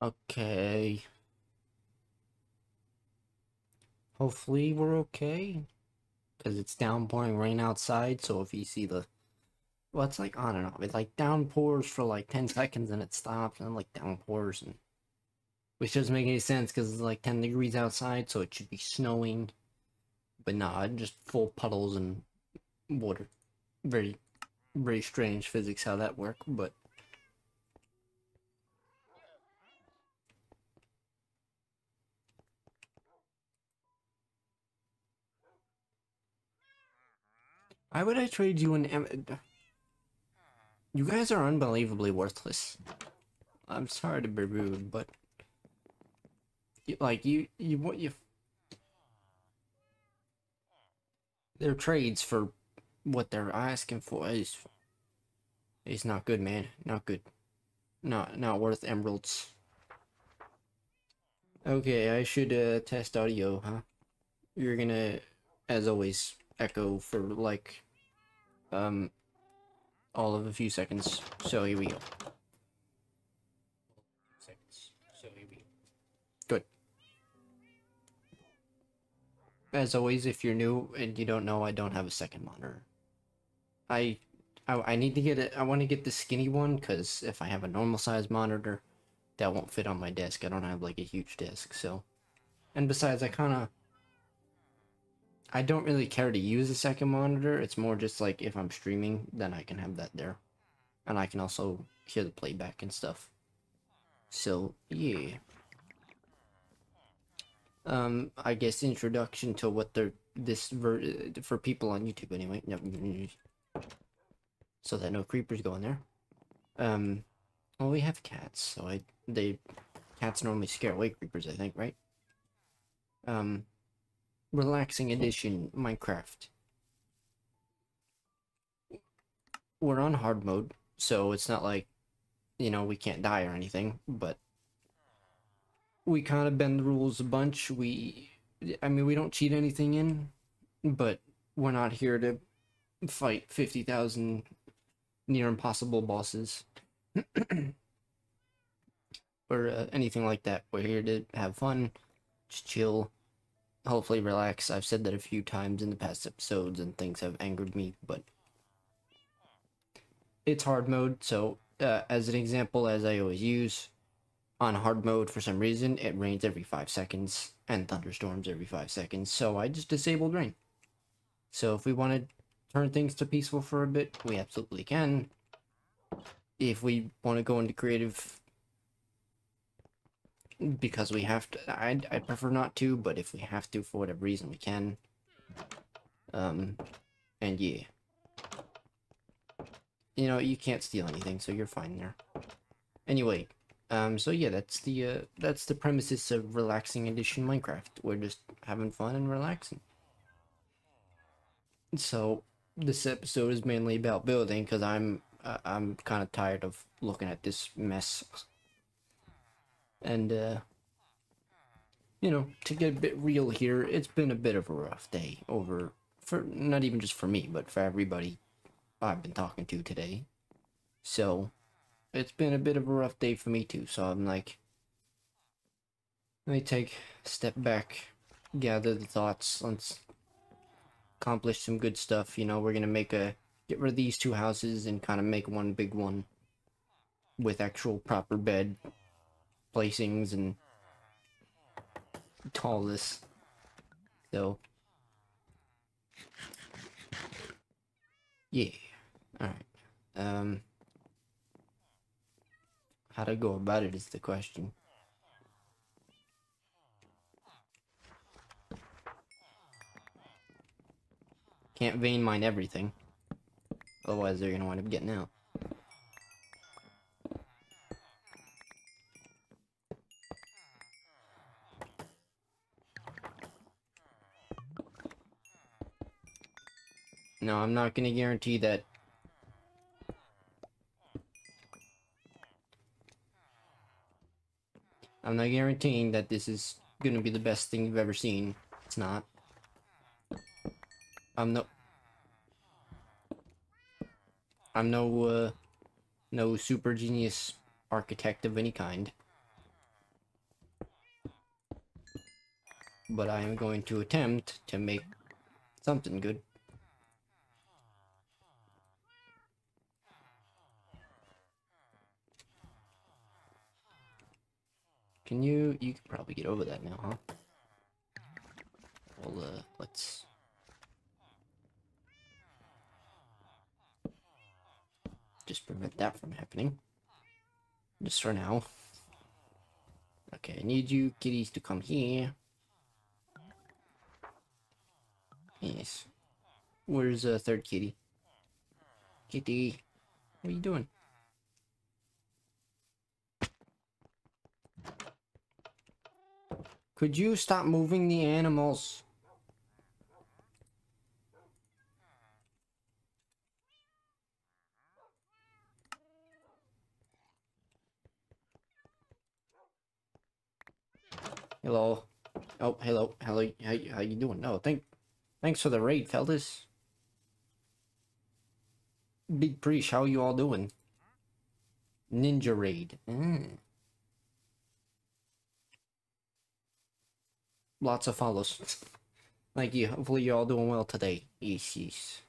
Okay. Hopefully we're okay. Because it's downpouring rain outside, so if you see the... Well, it's like on and off. It like downpours for like 10 seconds and it stops, and like downpours. and Which doesn't make any sense because it's like 10 degrees outside, so it should be snowing. But nah, just full puddles and water. Very, very strange physics how that work, but... Why would I trade you an em- You guys are unbelievably worthless. I'm sorry to be rude, but you, like you, you what you. Their trades for what they're asking for is is not good, man. Not good. Not not worth emeralds. Okay, I should uh, test audio, huh? You're gonna, as always, echo for like um all of a few seconds. So here we go. Good. As always, if you're new and you don't know, I don't have a second monitor. I I, I need to get it. I want to get the skinny one because if I have a normal size monitor, that won't fit on my desk. I don't have like a huge desk, so. And besides, I kind of I don't really care to use a second monitor. It's more just like if I'm streaming, then I can have that there. And I can also hear the playback and stuff. So, yeah. Um, I guess introduction to what they're, this, ver for people on YouTube anyway. No, so that no creepers go in there. Um, well, we have cats, so I, they, cats normally scare away creepers, I think, right? Um, relaxing edition Minecraft. We're on hard mode, so it's not like, you know, we can't die or anything, but we kind of bend the rules a bunch. We, I mean, we don't cheat anything in, but we're not here to fight 50,000 near impossible bosses or uh, anything like that. We're here to have fun, just chill, hopefully relax. I've said that a few times in the past episodes and things have angered me, but it's hard mode. So, uh, as an example, as I always use, on hard mode for some reason, it rains every five seconds and thunderstorms every five seconds. So I just disabled rain. So if we want to turn things to peaceful for a bit, we absolutely can. If we want to go into creative because we have to. I'd, I'd prefer not to, but if we have to for whatever reason, we can. Um, and yeah. You know, you can't steal anything, so you're fine there. Anyway, um, so yeah, that's the, uh, that's the premises of Relaxing Edition Minecraft. We're just having fun and relaxing. So, this episode is mainly about building, because I'm, uh, I'm kind of tired of looking at this mess and, uh, you know, to get a bit real here, it's been a bit of a rough day over, for not even just for me, but for everybody I've been talking to today. So, it's been a bit of a rough day for me too, so I'm like, let me take a step back, gather the thoughts, let's accomplish some good stuff, you know, we're gonna make a, get rid of these two houses and kind of make one big one with actual proper bed, placings and all this. So, yeah. Alright. Um, how to go about it is the question. Can't vein mine everything. Otherwise, they're gonna wind up getting out. No, I'm not gonna guarantee that. I'm not guaranteeing that this is gonna be the best thing you've ever seen. It's not. I'm no... I'm no, uh, no super genius architect of any kind. But I am going to attempt to make something good. Can you, you can probably get over that now, huh? Well, uh, let's... Just prevent that from happening. Just for now. Okay, I need you kitties to come here. Yes. Where's the uh, third kitty? Kitty, what are you doing? Could you stop moving the animals? Hello. Oh, hello. Hello. How, how you doing? No, thank, thanks for the raid, fellas. Big Preach, how you all doing? Ninja raid. Mm. Lots of follows. Thank you. Hopefully you're all doing well today. Yes, yes.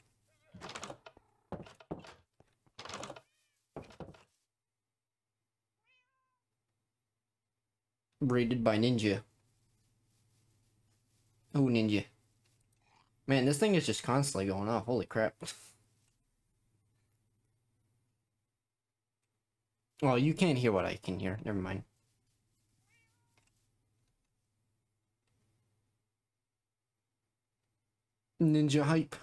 Rated by Ninja. Oh, Ninja. Man, this thing is just constantly going off. Holy crap. well, you can't hear what I can hear. Never mind. Ninja hype.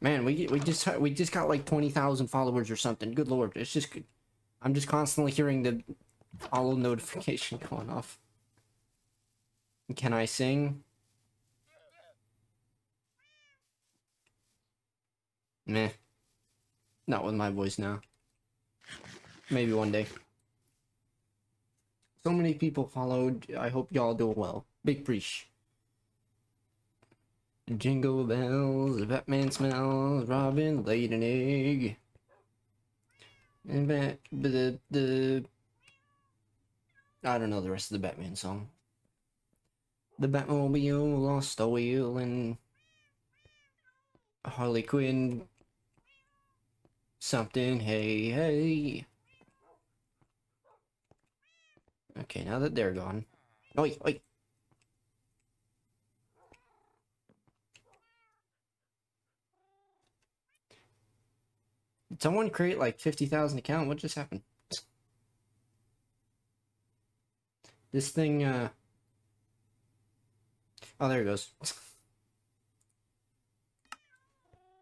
Man, we we just we just got like twenty thousand followers or something. Good lord, it's just good. I'm just constantly hearing the follow notification going off. Can I sing? Meh. Not with my voice now. Maybe one day. So many people followed. I hope y'all doing well. Big preach. Jingle bells, Batman smells, Robin laid an egg. And back, the, the, I don't know the rest of the Batman song. The Batmobile lost a wheel and Harley Quinn something, hey, hey. Okay, now that they're gone. Oi, oi. Did someone create like 50,000 account? What just happened? This thing, uh... Oh, there it goes.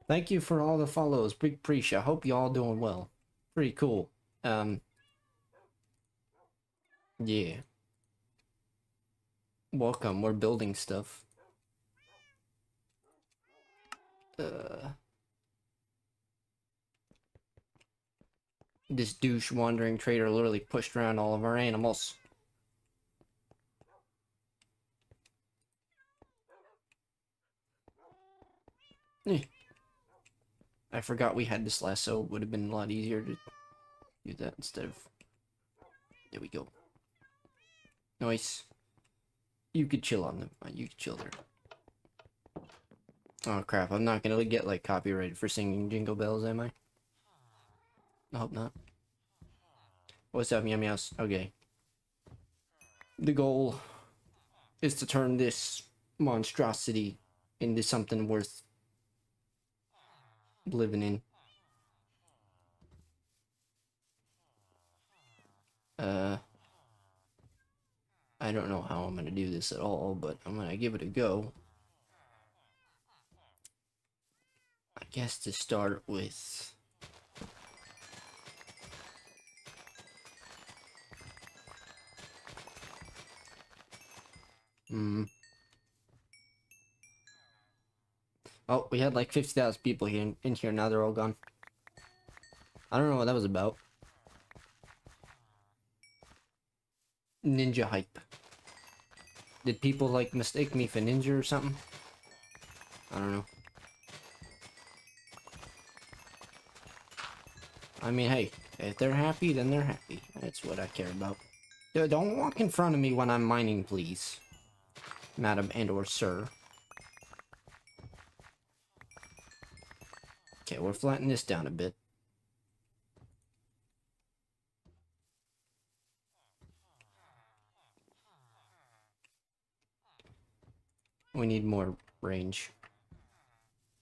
Thank you for all the follows. Big appreciate. I hope you all doing well. Pretty cool. Um, yeah. Welcome, we're building stuff. Uh... This douche wandering trader literally pushed around all of our animals. Eh. I forgot we had this lasso. It Would have been a lot easier to do that instead of... There we go. Nice. You could chill on them. Uh, you could chill there. Oh crap, I'm not gonna get like copyrighted for singing Jingle Bells, am I? I hope not. What's up, Meow Meows? Okay. The goal is to turn this monstrosity into something worth living in. Uh... I don't know how I'm going to do this at all, but I'm going to give it a go. I guess to start with... Hmm. Oh, we had like 50,000 people here in, in here, now they're all gone. I don't know what that was about. Ninja hype. Did people like mistake me for ninja or something? I don't know. I mean, hey, if they're happy, then they're happy. That's what I care about. D- Don't walk in front of me when I'm mining, please. Madam and or sir. Okay, we'll flatten this down a bit. More range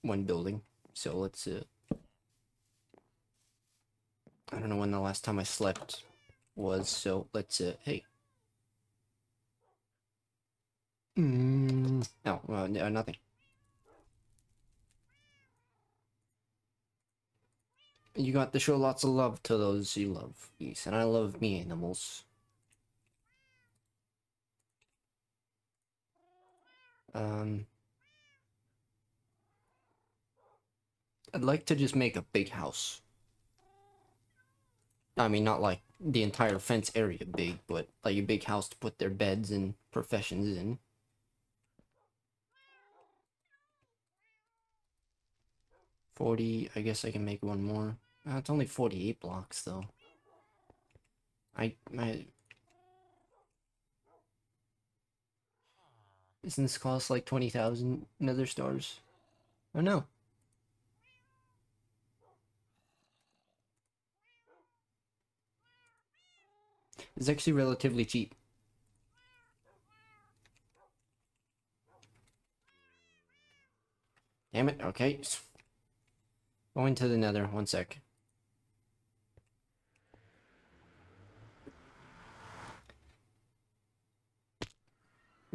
when building. So let's uh I don't know when the last time I slept was, so let's uh hey. Mm, no, uh, n- uh, nothing. You got to show lots of love to those you love. Yes, and I love me animals. Um, I'd like to just make a big house. I mean, not like the entire fence area big, but like a big house to put their beds and professions in. Forty. I guess I can make one more. Uh, it's only forty-eight blocks though. I my. Isn't this cost like twenty thousand nether stars? Oh no. It's actually relatively cheap. Damn it, okay. Going to the nether, one sec.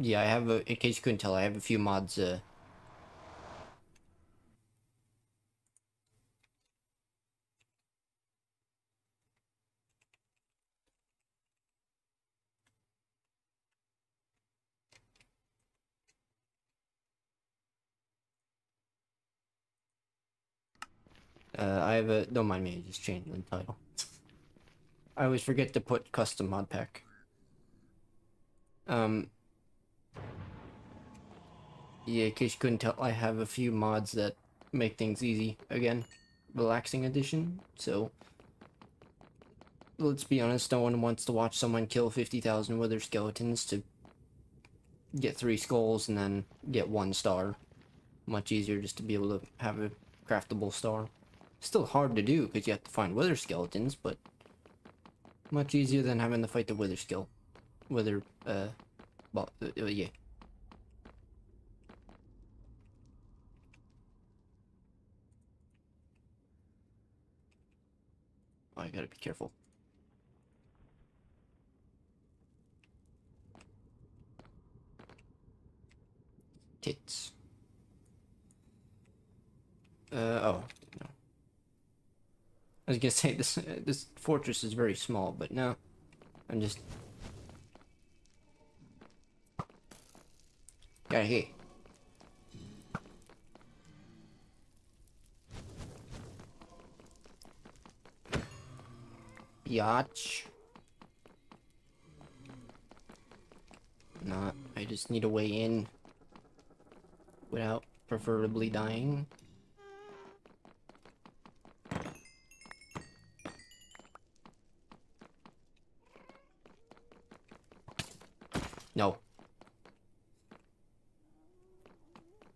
Yeah, I have a, in case you couldn't tell, I have a few mods, uh, Uh, I have a. Don't mind me, I just changed the title. I always forget to put custom mod pack. Um. Yeah, in case you couldn't tell, I have a few mods that make things easy again. Relaxing edition, so. Let's be honest, no one wants to watch someone kill 50,000 wither skeletons to get three skulls and then get one star. Much easier just to be able to have a craftable star. Still hard to do because you have to find wither skeletons, but much easier than having to fight the wither skill. Wither, uh, well, uh, yeah. I gotta be careful. Tits. Uh, oh, no. I was gonna say this this fortress is very small, but no, I'm just. Got here. Biatch. Not. I just need a way in. Without preferably dying. No.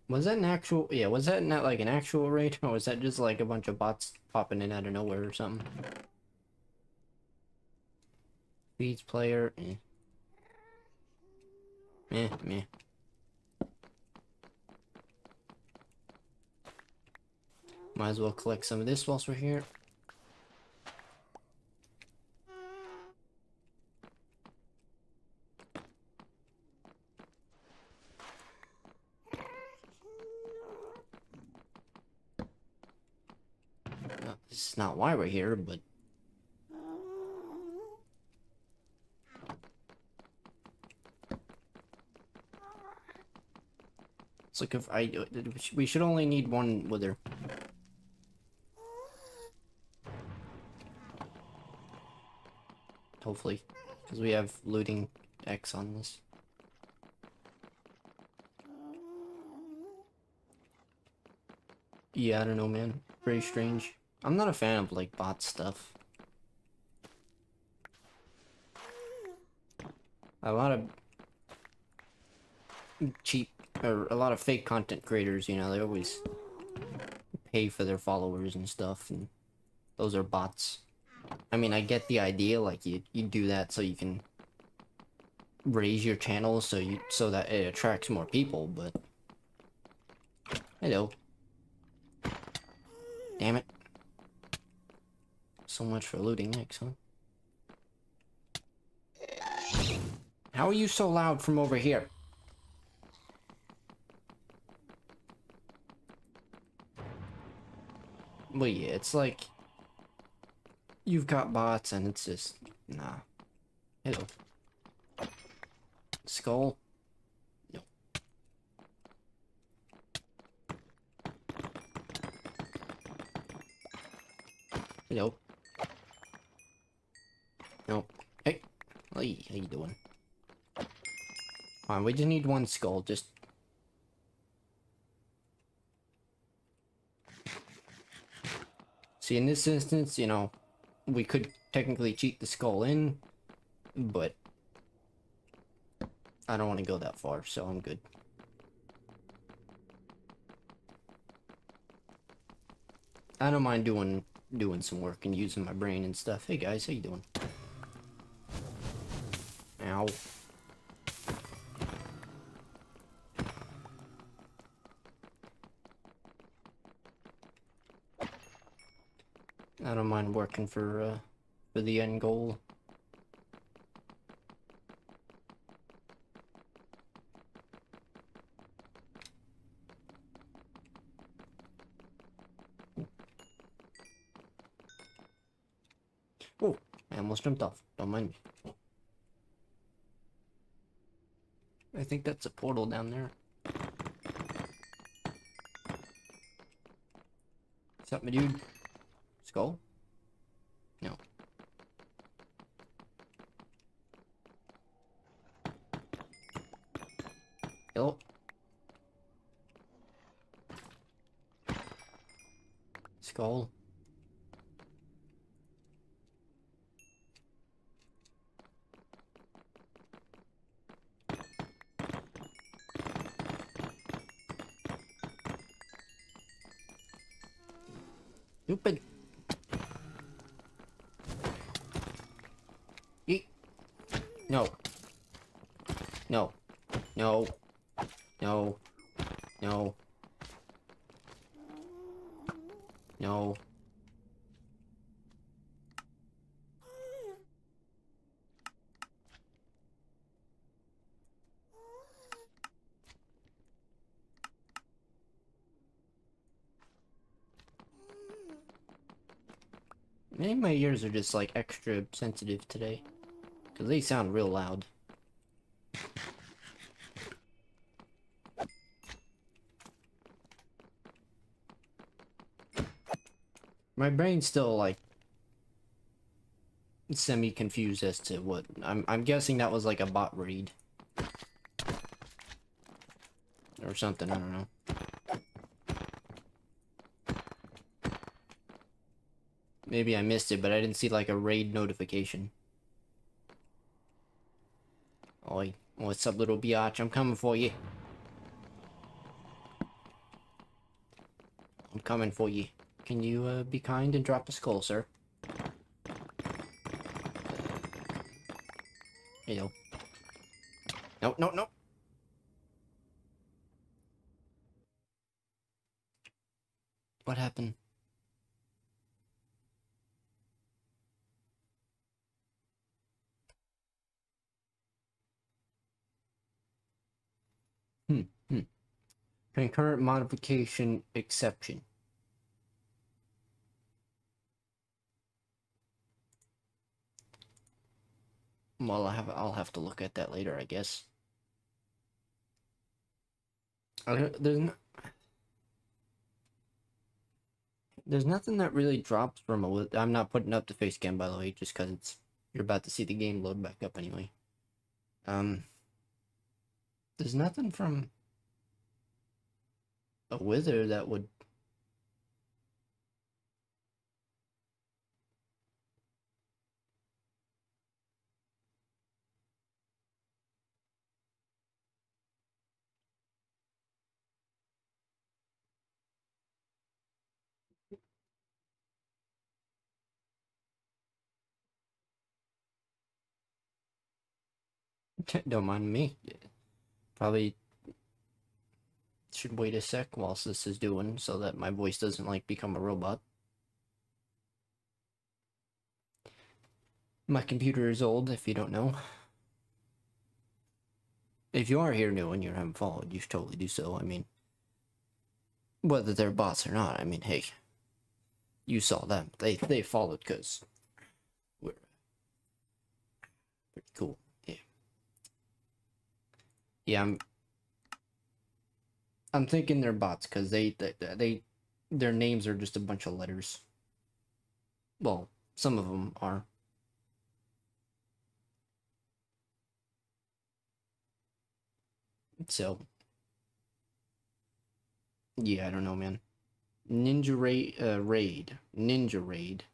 Was that an actual? Yeah, was that not like an actual raid, or was that just like a bunch of bots popping in out of nowhere or something? Feeds player. Eh. Eh, meh. Might as well collect some of this whilst we're here. This is not why we're here, but if I we should only need one wither. Hopefully, because we have looting X on this. Yeah, I don't know, man. Very strange. I'm not a fan of like bot stuff. a lot of cheap or a lot of fake content creators, you know, they always pay for their followers and stuff and those are bots. I mean, I get the idea like you you do that so you can raise your channel so you so that it attracts more people, but hello. Damn it. So much for looting next, huh? How are you so loud from over here? Well, yeah, it's like you've got bots and it's just nah. Hello. Skull. No. Hello. No. Hey. Hey, how you doing? Fine, we just need one skull, just... See, in this instance, you know, we could technically cheat the skull in, but I don't want to go that far, so I'm good. I don't mind doing doing some work and using my brain and stuff. Hey guys, how you doing? Ow. I don't mind working for uh, for the end goal. Oh, I almost jumped off. Don't mind me. I think that's a portal down there. What's up, my dude? Skull? My ears are just like extra sensitive today. Because they sound real loud. My brain's still like semi confused as to what I'm I'm guessing that was like a bot read. Or something, I don't know. Maybe I missed it, but I didn't see like a raid notification. Oi, what's up little biatch? I'm coming for you. I'm coming for you. Can you uh, be kind and drop a skull, sir? Modification exception. Well, I have I'll have to look at that later, I guess. I, there's no, there's nothing that really drops from a. I'm not putting up the face cam by the way, just because you're about to see the game load back up anyway. Um, there's nothing from a wither that would Don't mind me. Probably should wait a sec whilst this is doing so that my voice doesn't like become a robot. My computer is old, if you don't know. If you are here new and you haven't followed, you should totally do so. I mean, whether they're bots or not, I mean, hey, you saw them. They they followed because we're pretty cool. Yeah. Yeah, I'm I'm thinking they're bots because they, they they their names are just a bunch of letters. Well, some of them are. So, yeah, I don't know, man. Ninja Raid, uh, Raid, Ninja Raid,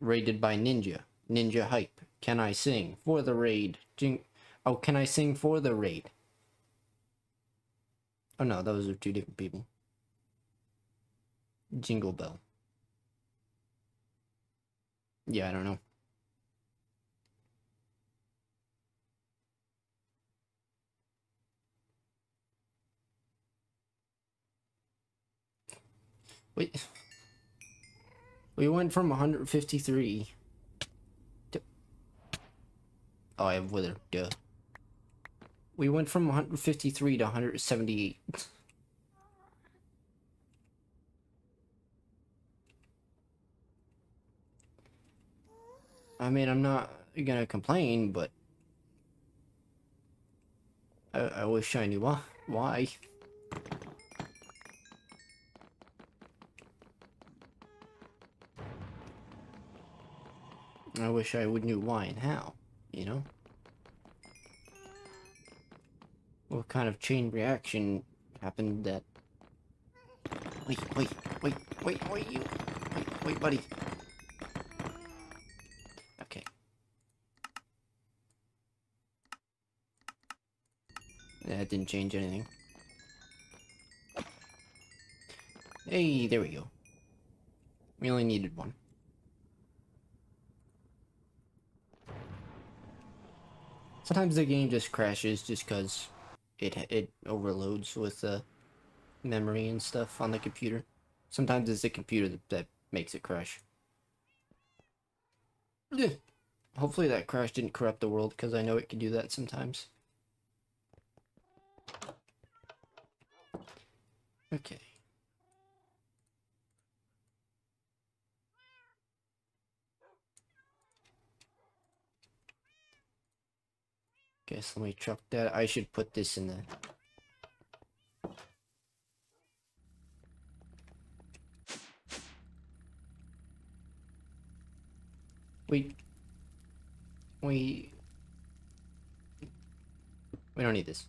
raided by Ninja, Ninja Hype. Can I sing for the raid? Jing oh, can I sing for the raid? Oh no, those are two different people. Jingle Bell. Yeah, I don't know. Wait. We went from 153 to... Oh, I have Wither. Duh. We went from 153 to 178. I mean, I'm not gonna complain, but... I, I wish I knew why. Why? I wish I would knew why and how, you know? What kind of chain reaction happened that... Wait, wait, wait, wait, wait, you... Wait, wait, buddy. Okay. That didn't change anything. Hey, there we go. We only needed one. Sometimes the game just crashes just because it it overloads with the uh, memory and stuff on the computer. Sometimes it's the computer that, that makes it crash. Hopefully that crash didn't corrupt the world because I know it can do that sometimes. Okay. Guess let me chuck that. I should put this in the... We... We... We don't need this.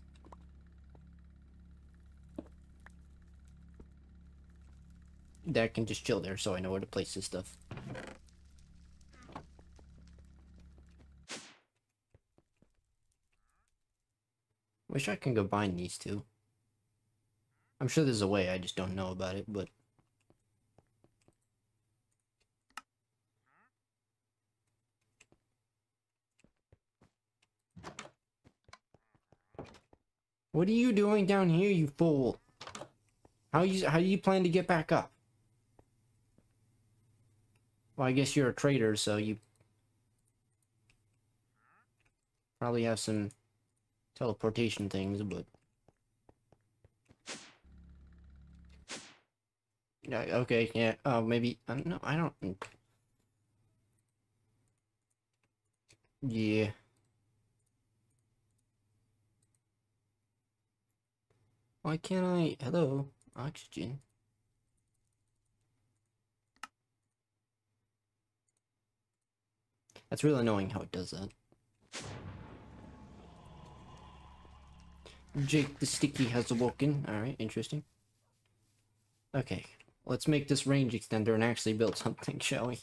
That can just chill there so I know where to place this stuff. Wish I can combine these two. I'm sure there's a way, I just don't know about it, but... What are you doing down here, you fool? How you how do you plan to get back up? Well, I guess you're a traitor, so you probably have some teleportation things, but... Yeah, okay, yeah, uh, maybe, uh, no, I don't... Yeah. Why can't I... Hello? Oxygen. That's really annoying how it does that. Jake the Sticky has awoken. Alright, interesting. Okay, let's make this range extender and actually build something, shall we?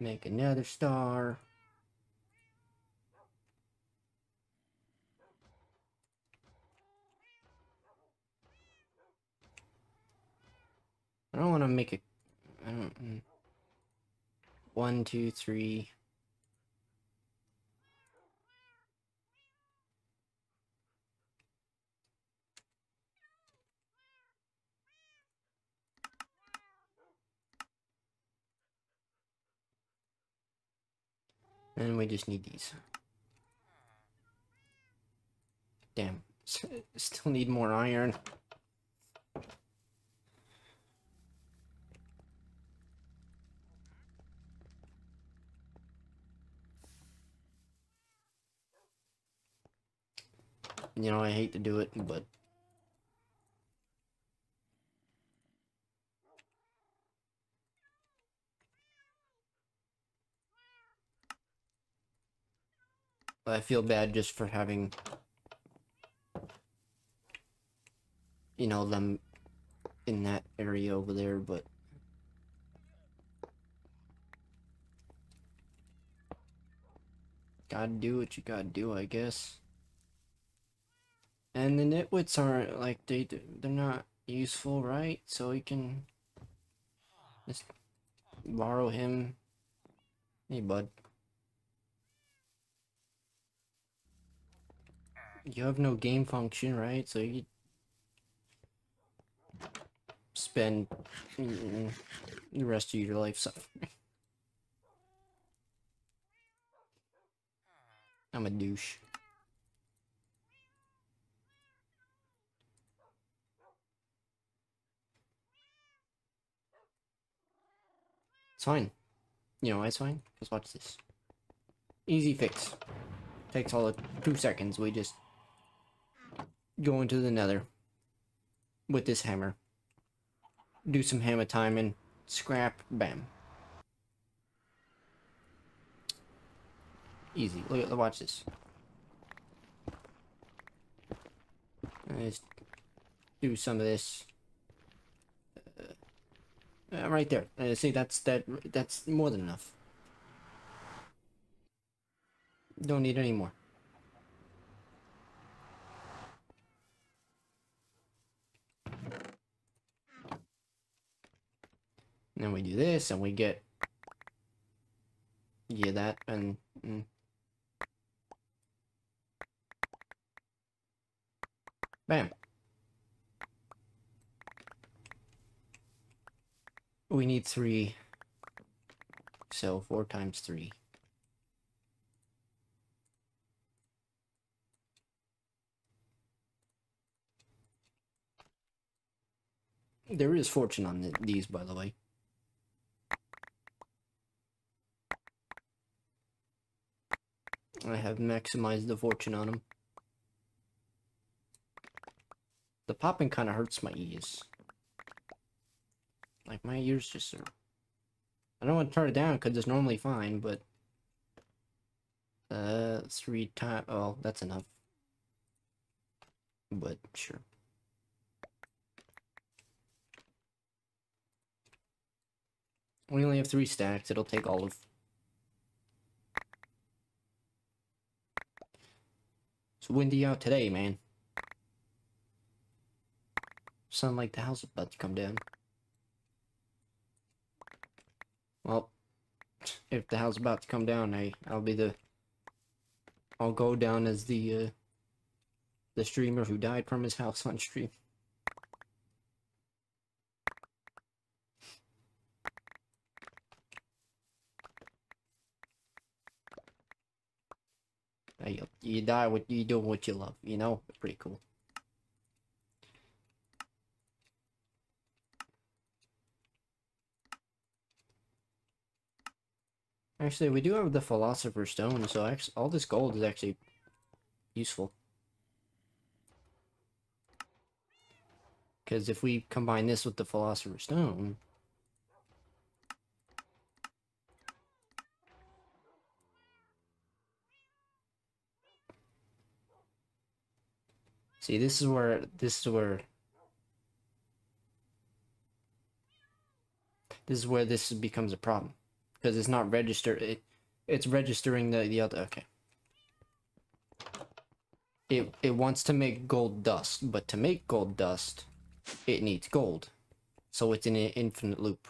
Make another star. I don't want to make a hmm. One, two, three. And we just need these. Damn. Still need more iron. You know, I hate to do it, but... I feel bad just for having... You know, them in that area over there, but... Gotta do what you gotta do, I guess. And the nitwits aren't like they they're not useful, right? So we can just borrow him. Hey, bud. You have no game function, right? So you spend the rest of your life suffering. I'm a douche. Fine. You know, it's fine. Let's watch this. Easy fix. Takes all of two seconds. We just go into the nether with this hammer. Do some hammer time and scrap, bam. Easy. Look at the watch this. Let's do some of this. Uh, right there. Uh, see, that's that. That's more than enough. Don't need any more. Then we do this, and we get yeah that and. Mm. Bam. We need three. So four times three. There is fortune on the, these, by the way. I have maximized the fortune on them. The popping kind of hurts my ears. Like, my ears just are... I don't want to turn it down because it's normally fine, but... Uh, three times... Oh, that's enough. But, sure. We only have three stacks. It'll take all of... It's windy out today, man. Sound like the house is about to come down. Well, if the house about to come down, I I'll be the I'll go down as the uh, the streamer who died from his house on stream. Hey, you die what you do what you love, you know? Pretty cool. Actually, we do have the Philosopher's Stone, so all this gold is actually useful. Because if we combine this with the Philosopher's Stone... See, this is where, this is where... This is where this becomes a problem because it's not registered. It, it's registering the, the other, okay. It, it wants to make gold dust, but to make gold dust, it needs gold. So it's in an infinite loop.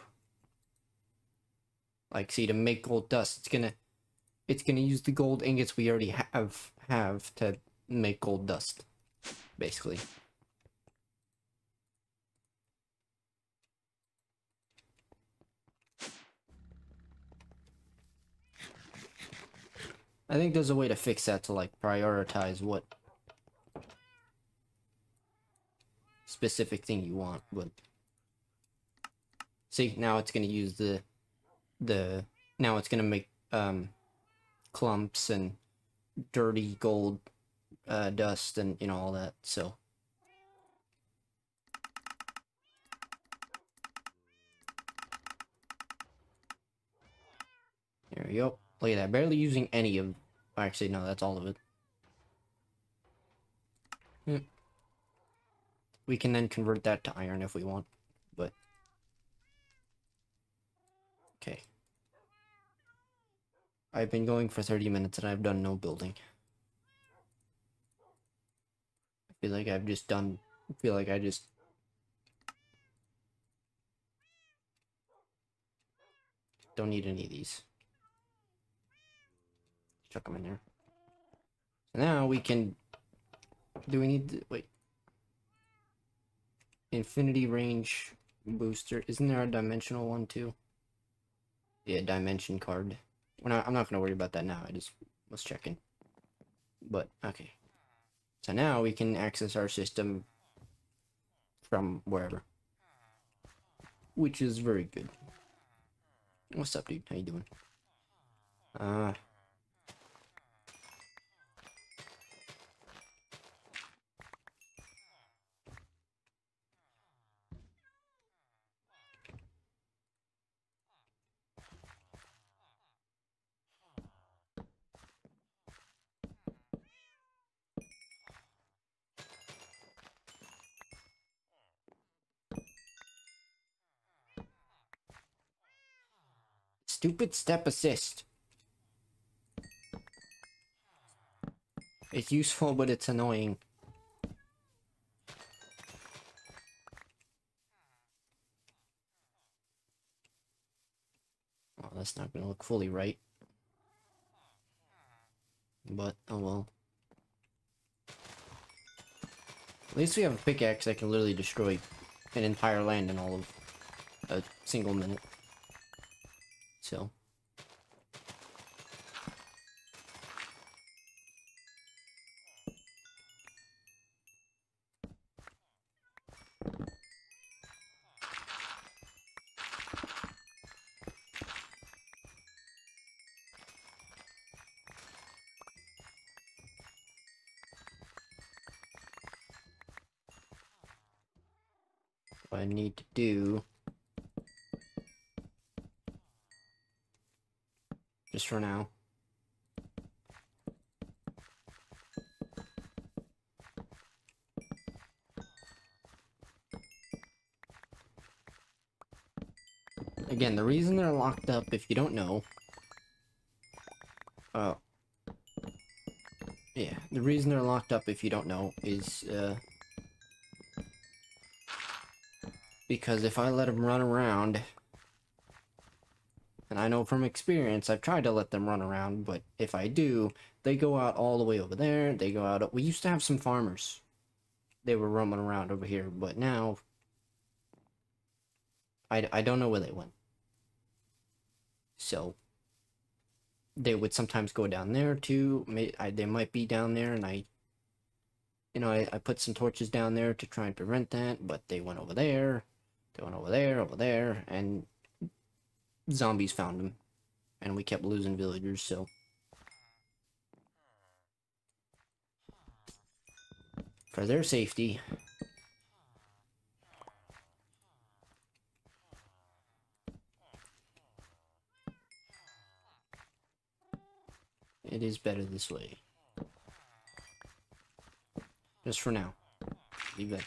Like, see, to make gold dust, it's gonna, it's gonna use the gold ingots we already have have to make gold dust, basically. I think there's a way to fix that to like prioritize what specific thing you want, but see now it's gonna use the the now it's gonna make um clumps and dirty gold uh, dust and you know all that so. There we go look at that barely using any of actually no that's all of it hmm. we can then convert that to iron if we want but okay I've been going for 30 minutes and I've done no building. I feel like I've just done, I feel like I just don't need any of these. Chuck them in there. So now we can, do we need to, wait. Infinity range booster, isn't there a dimensional one too? Yeah, dimension card. We're not, I'm not going to worry about that now. I just was checking. But, okay. So now we can access our system from wherever. Which is very good. What's up, dude? How you doing? Uh, Stupid step assist. It's useful, but it's annoying. Oh, that's not gonna look fully right. But, oh well. At least we have a pickaxe that can literally destroy an entire land in all of a single minute. So. The reason they're locked up, if you don't know... Uh... Yeah, the reason they're locked up, if you don't know, is, uh... Because if I let them run around, and I know from experience, I've tried to let them run around, but if I do, they go out all the way over there. They go out. We used to have some farmers. They were roaming around over here, but now I, I don't know where they went. So they would sometimes go down there too. May, I, they might be down there, and I, you know, I, I put some torches down there to try and prevent that, but they went over there. They went over there, over there, and zombies found them, And we kept losing villagers, so... For their safety... It is better this way. Just for now. That there.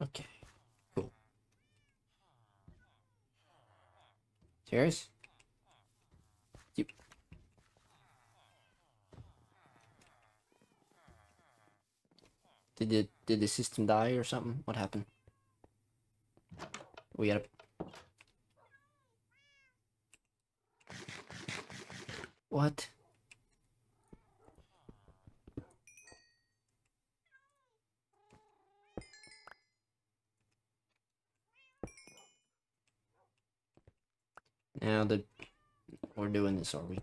Okay, cool. Cheers. Yep. Did the system die or something? What happened? We gotta. What? Now that we're doing this, are we?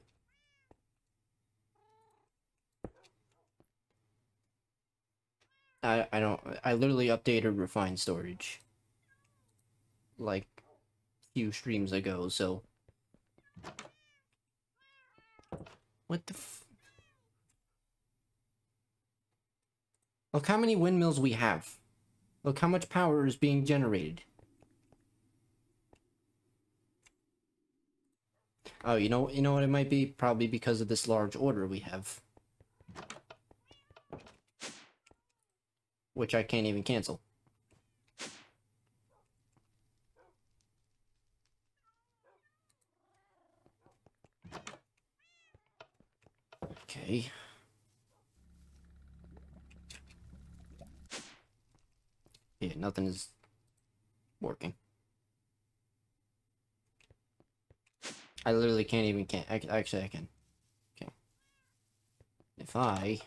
I I don't I literally updated refined storage like few streams ago, so what the Look how many windmills we have. Look how much power is being generated. Oh, you know, you know what it might be? Probably because of this large order we have. Which I can't even cancel. Okay. Yeah, nothing is working. I literally can't even can I, actually I can. Okay. If I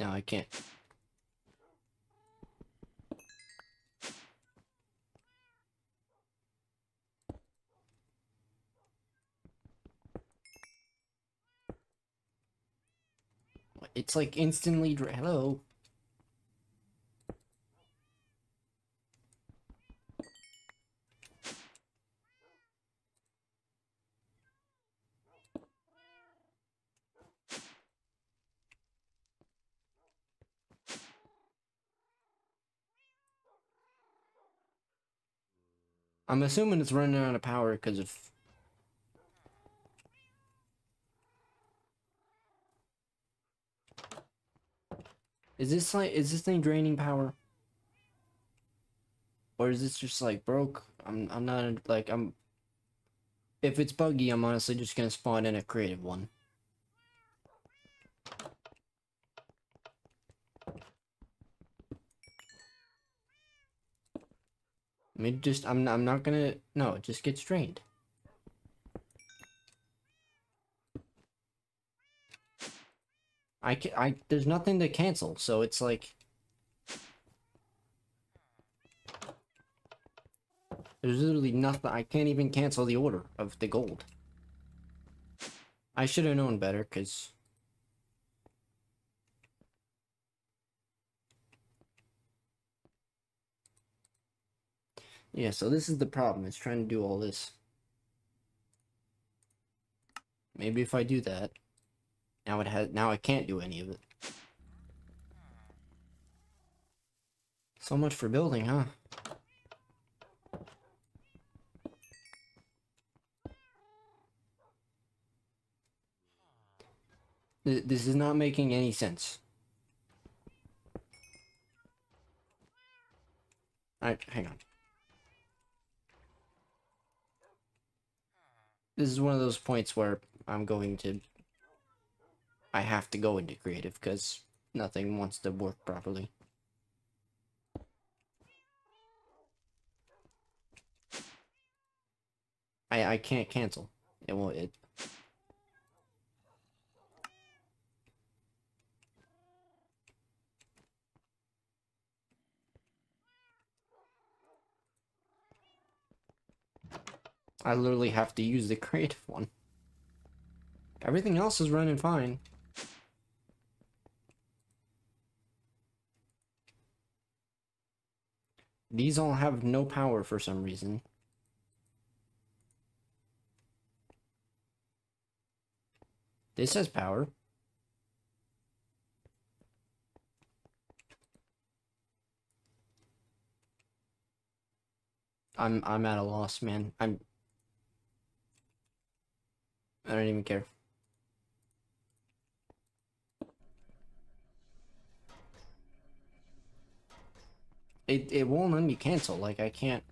No, I can't. It's like instantly hello. I'm assuming it's running out of power because of Is this like is this thing draining power? Or is this just like broke? I'm I'm not like I'm if it's buggy, I'm honestly just gonna spawn in a creative one. Mean, just I'm I'm not gonna no, just get drained. I can I there's nothing to cancel, so it's like There's literally nothing I can't even cancel the order of the gold. I should have known better cuz Yeah, so this is the problem. It's trying to do all this. Maybe if I do that now it has now I can't do any of it. So much for building, huh? This is not making any sense. Alright, hang on. This is one of those points where I'm going to I have to go into creative because nothing wants to work properly. I I can't cancel. It won't it I literally have to use the creative one. Everything else is running fine. These all have no power for some reason. This has power. I'm I'm at a loss, man. I'm I don't even care. It, it won't let me cancel, like I can't...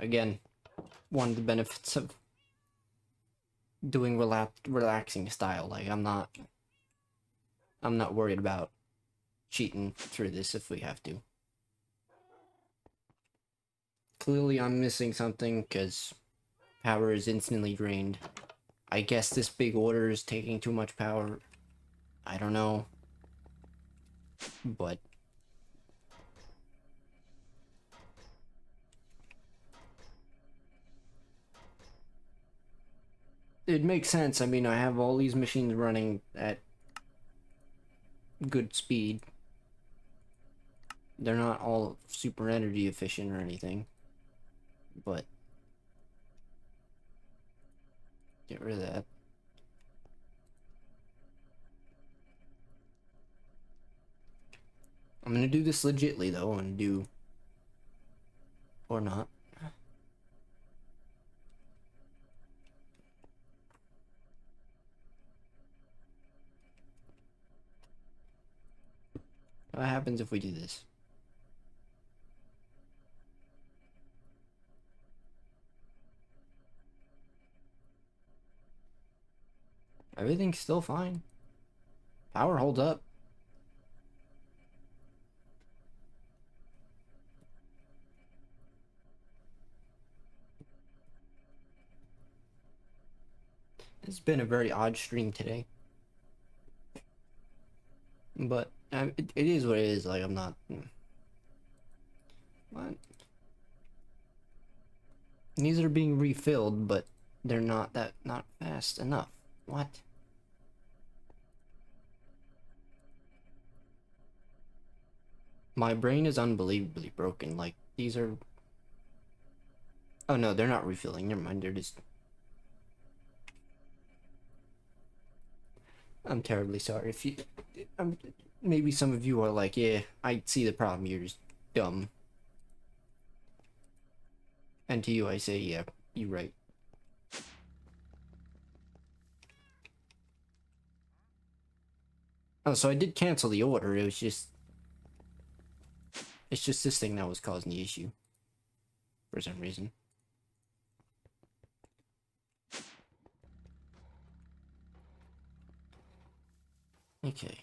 Again, one of the benefits of doing rela relaxing style, like I'm not... I'm not worried about cheating through this if we have to. Clearly I'm missing something because power is instantly drained. I guess this big order is taking too much power. I don't know. But... It makes sense. I mean, I have all these machines running at good speed. They're not all super energy efficient or anything. But get rid of that. I'm gonna do this legitly though and do or not. What happens if we do this? Everything's still fine. Power holds up. It's been a very odd stream today. But it, it is what it is. Like, I'm not... Hmm. What? These are being refilled, but they're not that... not fast enough. What? My brain is unbelievably broken. Like, these are... Oh no, they're not refilling. Never mind, they're just... I'm terribly sorry if you... I'm, maybe some of you are like, yeah, I see the problem, you're just dumb. And to you I say, yeah, you're right. Oh, so I did cancel the order, it was just... It's just this thing that was causing the issue. For some reason. Okay.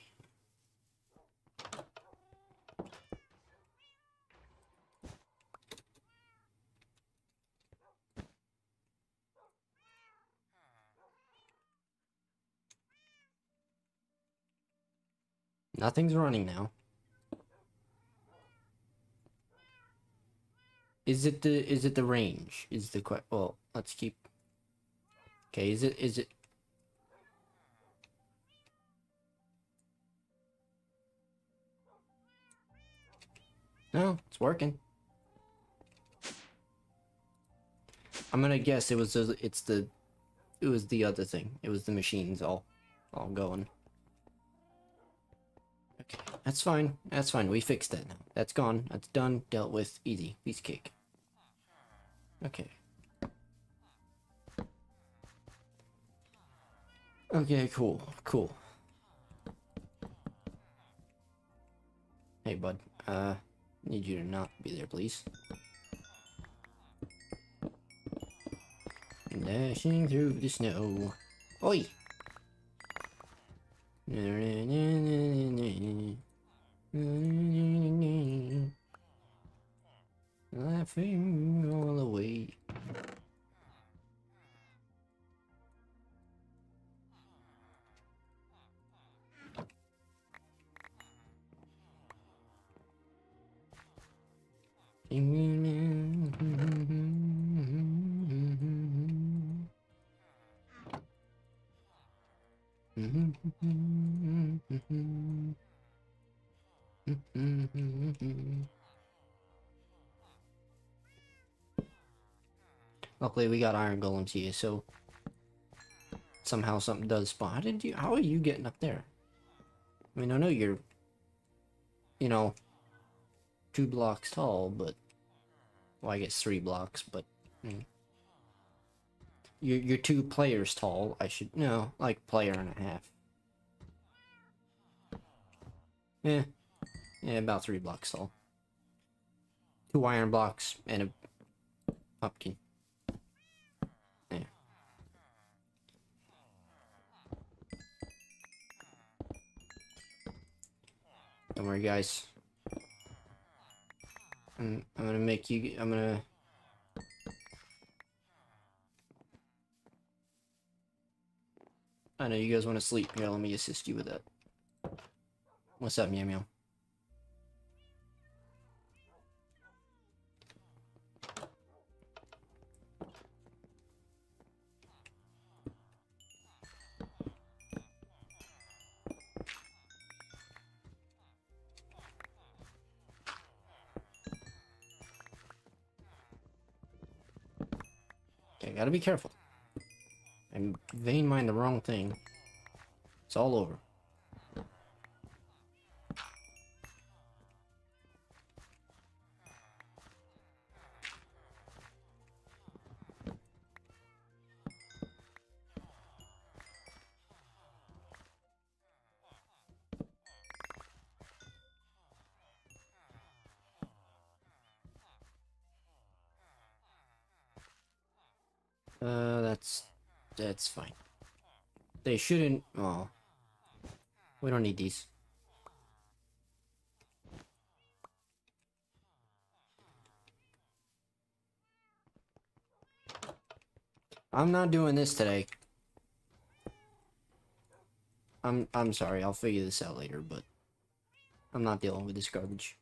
Nothing's running now. Is it the is it the range? Is the que well, let's keep Okay, is it is it No, it's working. I'm gonna guess it was it's the it was the other thing. It was the machines all all going. That's fine. That's fine. We fixed that now. That's gone. That's done. Dealt with. Easy. Piece cake. Okay. Okay, cool. Cool. Hey, bud. Uh, need you to not be there, please. Dashing through the snow. Oi! Laughing all the way. Luckily, we got iron golems here, so somehow something does spawn. How did you? How are you getting up there? I mean, I know you're, you know, two blocks tall, but well, I guess three blocks, but. Mm. You're, you're two players tall. I should no, like player and a half. Eh. Yeah, about three blocks tall. Two iron blocks and a pumpkin. Yeah. Don't worry, guys. I'm, I'm gonna make you. I'm gonna. I know you guys want to sleep. Here, let me assist you with that. What's up, Meow? Gotta be careful. I'm vein mine the wrong thing. It's all over. Shouldn't. Oh, we don't need these. I'm not doing this today. I'm I'm sorry. I'll figure this out later, but I'm not dealing with this garbage.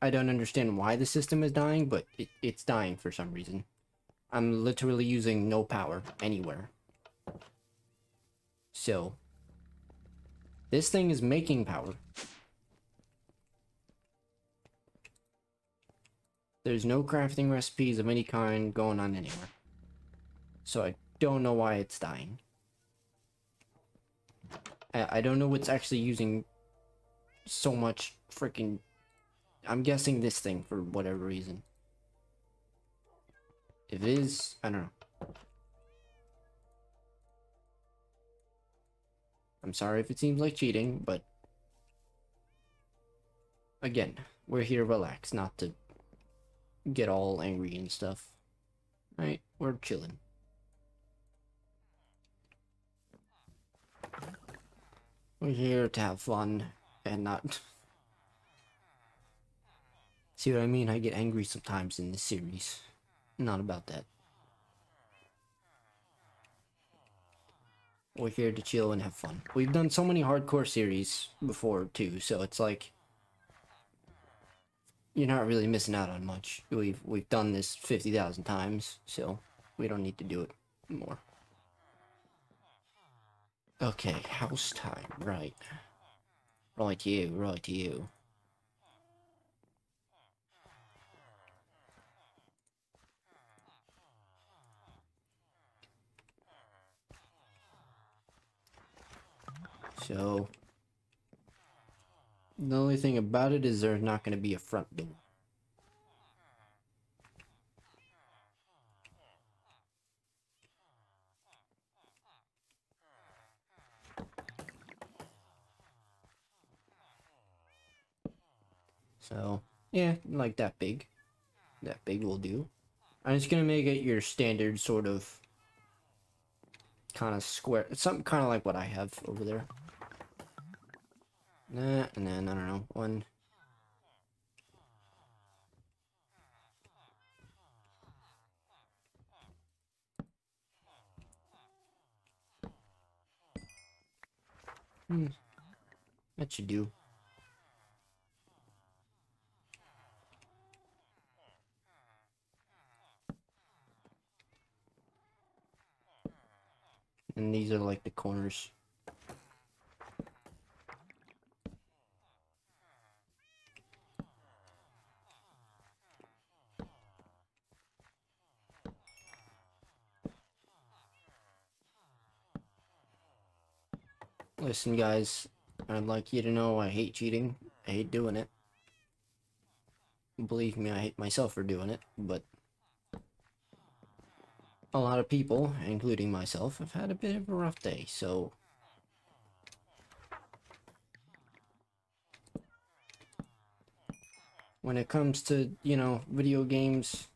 I don't understand why the system is dying, but it, it's dying for some reason. I'm literally using no power anywhere. So, this thing is making power. There's no crafting recipes of any kind going on anywhere. So I don't know why it's dying. I, I don't know what's actually using so much freaking I'm guessing this thing for whatever reason. If it is, I don't know. I'm sorry if it seems like cheating, but again, we're here to relax, not to get all angry and stuff. Right? We're chilling. We're here to have fun and not See what I mean? I get angry sometimes in this series. Not about that. We're here to chill and have fun. We've done so many hardcore series before too, so it's like you're not really missing out on much. We've we've done this fifty thousand times, so we don't need to do it more. Okay, house time, right. Right you, right to you. So, the only thing about it is there's not going to be a front door. So, yeah, like that big. That big will do. I'm just gonna make it your standard sort of kind of square. Something kind of like what I have over there. That, and then, I don't know, one. Hmm. That should do. And these are like the corners. Listen, guys, I'd like you to know I hate cheating. I hate doing it. Believe me, I hate myself for doing it, but a lot of people, including myself, have had a bit of a rough day, so... When it comes to, you know, video games,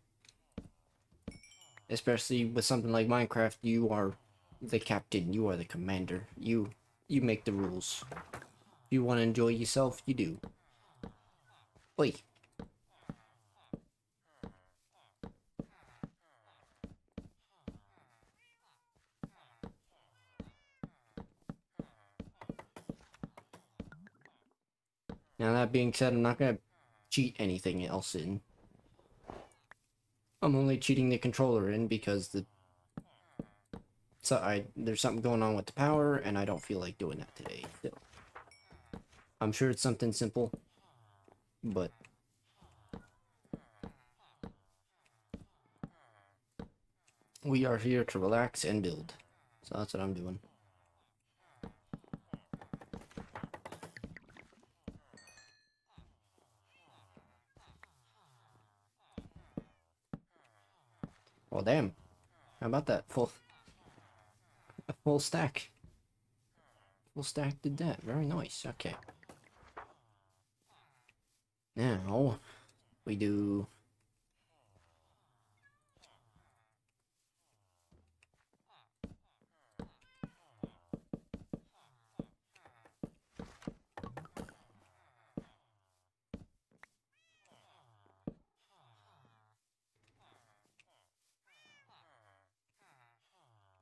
especially with something like Minecraft, you are the captain, you are the commander, you you make the rules. You want to enjoy yourself, you do. Oi. Now that being said, I'm not gonna cheat anything else in. I'm only cheating the controller in because the so I there's something going on with the power and I don't feel like doing that today. So, I'm sure it's something simple, but we are here to relax and build. So that's what I'm doing. Well, damn. How about that? Full, a full stack. Full stack did that. Very nice. Okay. Now, we do...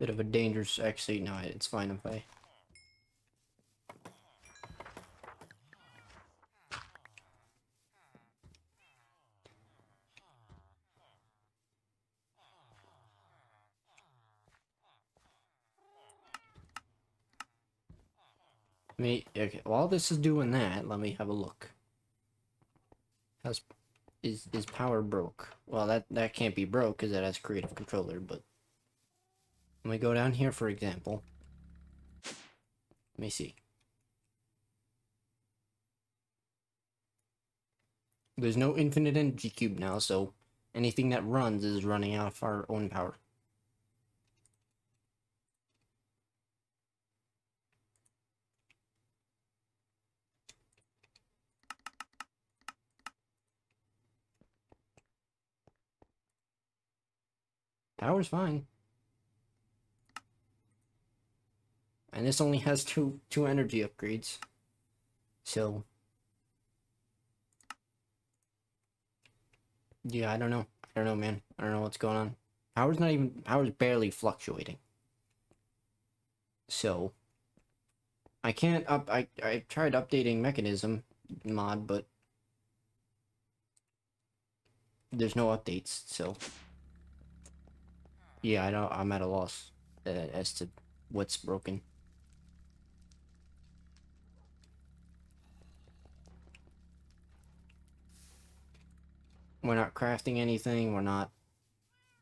Bit of a dangerous, actually, no, it's fine if I... Me, okay, while this is doing that, let me have a look. How's, is, is power broke? Well, that, that can't be broke because that has creative controller, but... Let me go down here, for example. Let me see. There's no infinite energy cube now, so anything that runs is running out of our own power. Power's fine. And this only has two two energy upgrades. So Yeah, I don't know. I don't know, man. I don't know what's going on. Power's not even power's barely fluctuating. So I can't up I I tried updating Mekanism mod, but there's no updates, so yeah, I don't I'm at a loss uh, as to what's broken. We're not crafting anything, we're not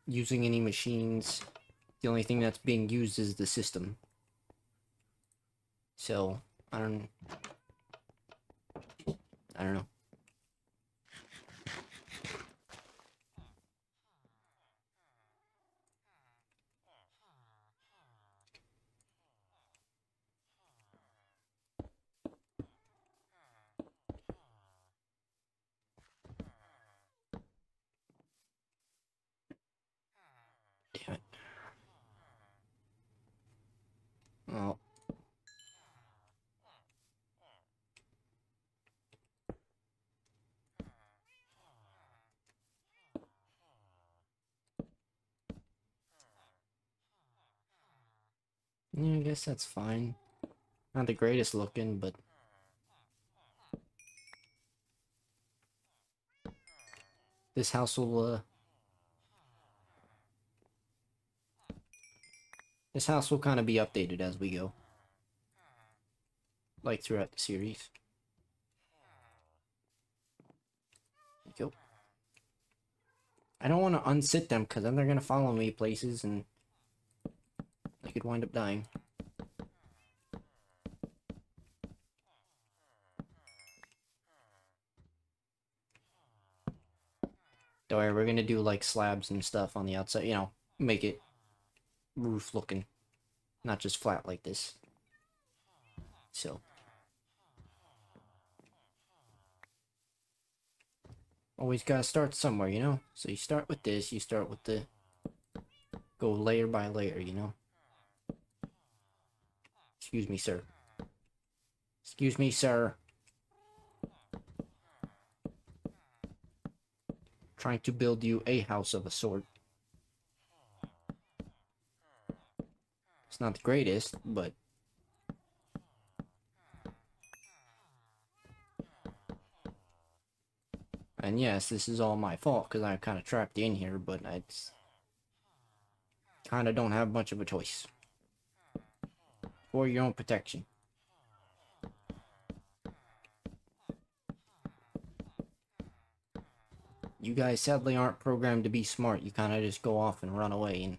using any machines. The only thing that's being used is the system. So, I don't... I don't know. Damn it. Well. Yeah, I guess that's fine. Not the greatest looking, but... This house will, uh... This house will kind of be updated as we go. Like throughout the series. Go. I don't want to unsit them because then they're going to follow me places and I could wind up dying. Don't worry, we're going to do like slabs and stuff on the outside, you know, make it roof looking. Not just flat like this. So. Always gotta start somewhere, you know? So you start with this, you start with the... Go layer by layer, you know? Excuse me, sir. Excuse me, sir. Trying to build you a house of a sort. Not the greatest, but... And yes, this is all my fault, because I'm kind of trapped in here, but I kind of don't have much of a choice. For your own protection. You guys sadly aren't programmed to be smart. You kind of just go off and run away and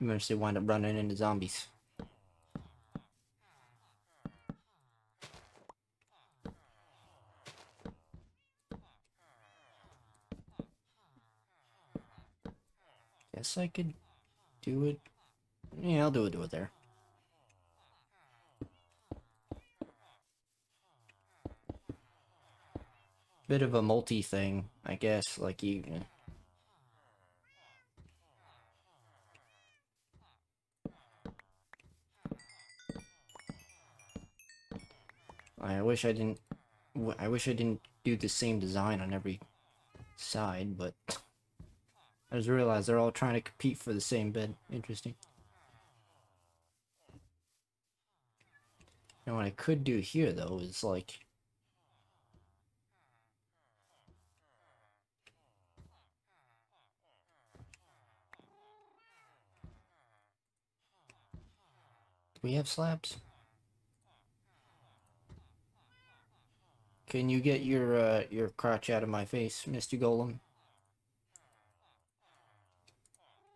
eventually wind up running into zombies. Guess I could do it. Yeah, I'll do it, do it there. Bit of a multi thing, I guess, like you... I wish I didn't... I wish I didn't do the same design on every side, but... I just realized they're all trying to compete for the same bed. Interesting. Now what I could do here, though, is like... Do we have slabs? Can you get your uh, your crotch out of my face, Mr. Golem?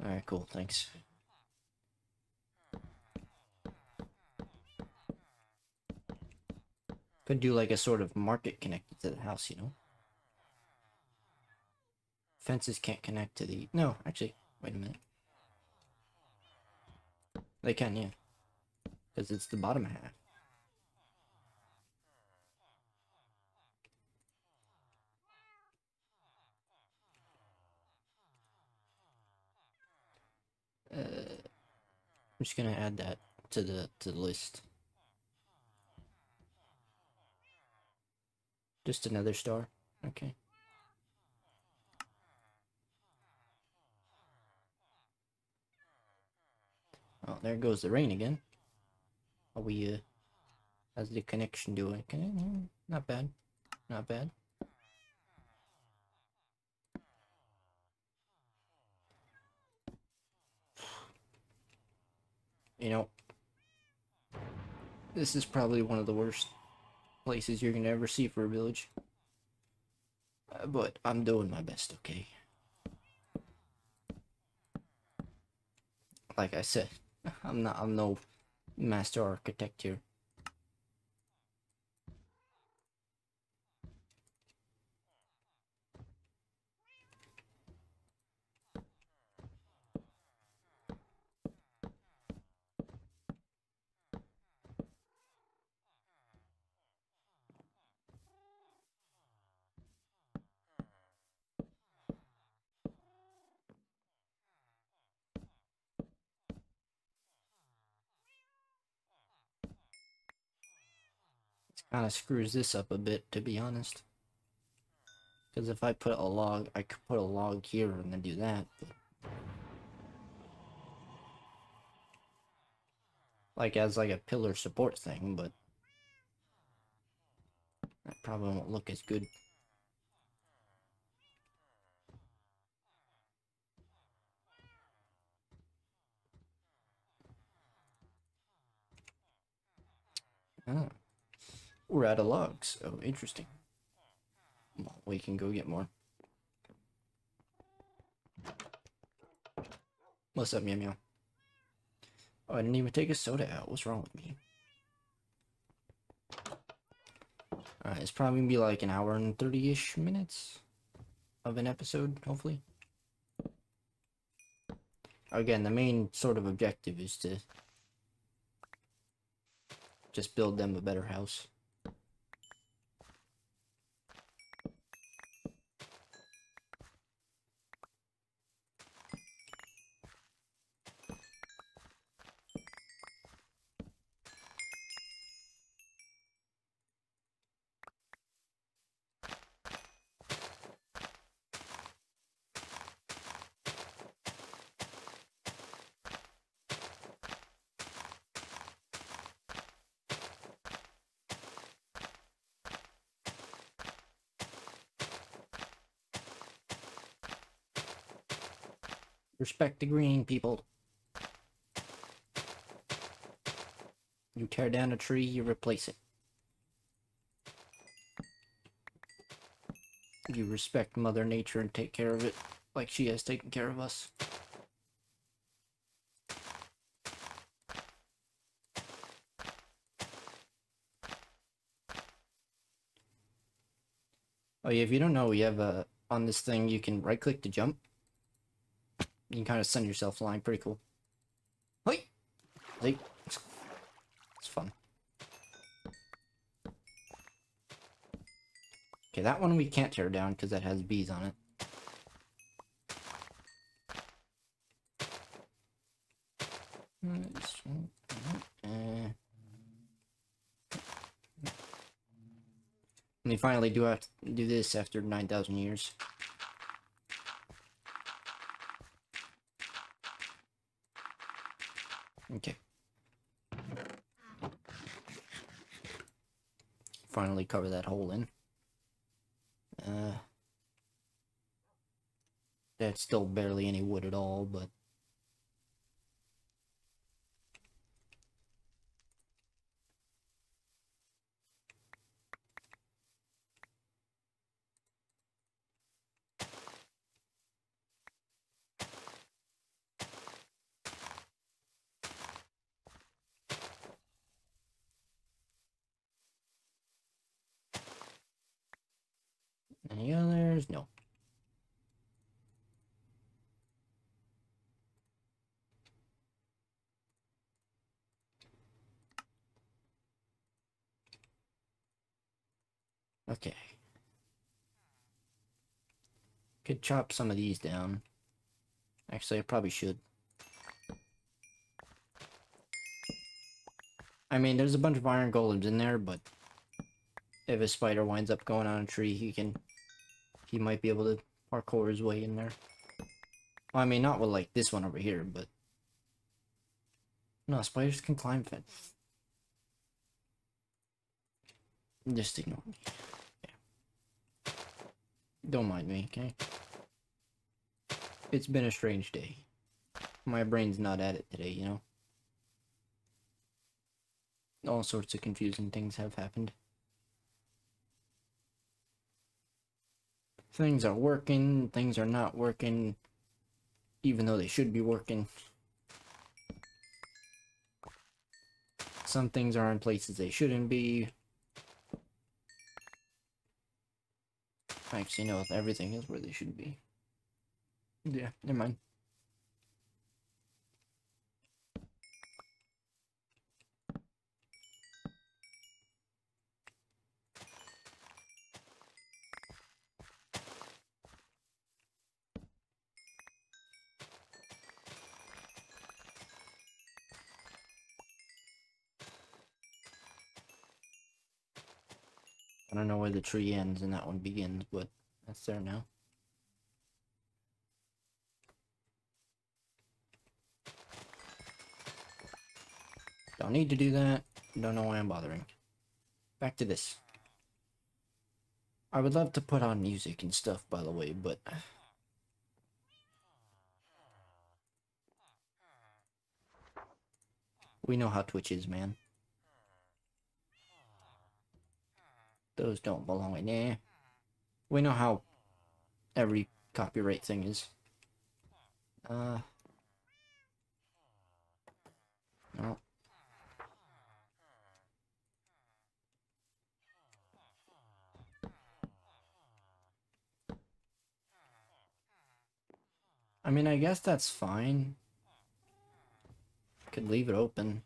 Alright, cool, thanks. Could do like a sort of market connected to the house, you know? Fences can't connect to the... No, actually, wait a minute. They can, yeah. Because it's the bottom half. Uh, I'm just gonna add that to the to the list. Just another star. Okay. Oh, there goes the rain again. Are we, uh, how's the connection doing? Can not bad. Not bad. You know, this is probably one of the worst places you're gonna ever see for a village. Uh, but I'm doing my best, okay? Like I said, I'm not, I'm no master architect here. Kind of screws this up a bit, to be honest. Because if I put a log, I could put a log here and then do that. Like as like a pillar support thing, but that probably won't look as good. Oh. We're out of logs. Oh, interesting. We can go get more. What's up, Meow Meow? Oh, I didn't even take a soda out. What's wrong with me? Alright, it's probably gonna be like an hour and 30-ish minutes of an episode, hopefully. Again, the main sort of objective is to just build them a better house. Respect the green, people. You tear down a tree, you replace it. You respect Mother Nature and take care of it like she has taken care of us. Oh yeah, if you don't know, we have a on this thing you can right click to jump. You can kind of send yourself flying, pretty cool. Hey, see, it's fun. Okay, that one we can't tear down because that has bees on it. And they finally do have to do this after 9,000 years. Okay. Finally cover that hole in. Uh, that's still barely any wood at all, but Any others? No. Okay. Could chop some of these down. Actually, I probably should. I mean, there's a bunch of iron golems in there, but if a spider winds up going on a tree, he can he might be able to parkour his way in there. Well, I mean, not with like this one over here, but... No, spiders can climb fence. Just ignore me. Yeah. Don't mind me, okay? It's been a strange day. My brain's not at it today, you know? All sorts of confusing things have happened. Things are working, things are not working, even though they should be working. Some things are in places they shouldn't be. Actually, no, everything is where they should be. Yeah, never mind. Where the tree ends and that one begins, but that's there now. Don't need to do that. Don't know why I'm bothering. Back to this. I would love to put on music and stuff, by the way, but... We know how Twitch is, man. Those don't belong in there. We know how every copyright thing is. Uh. No. I mean, I guess that's fine. Could leave it open.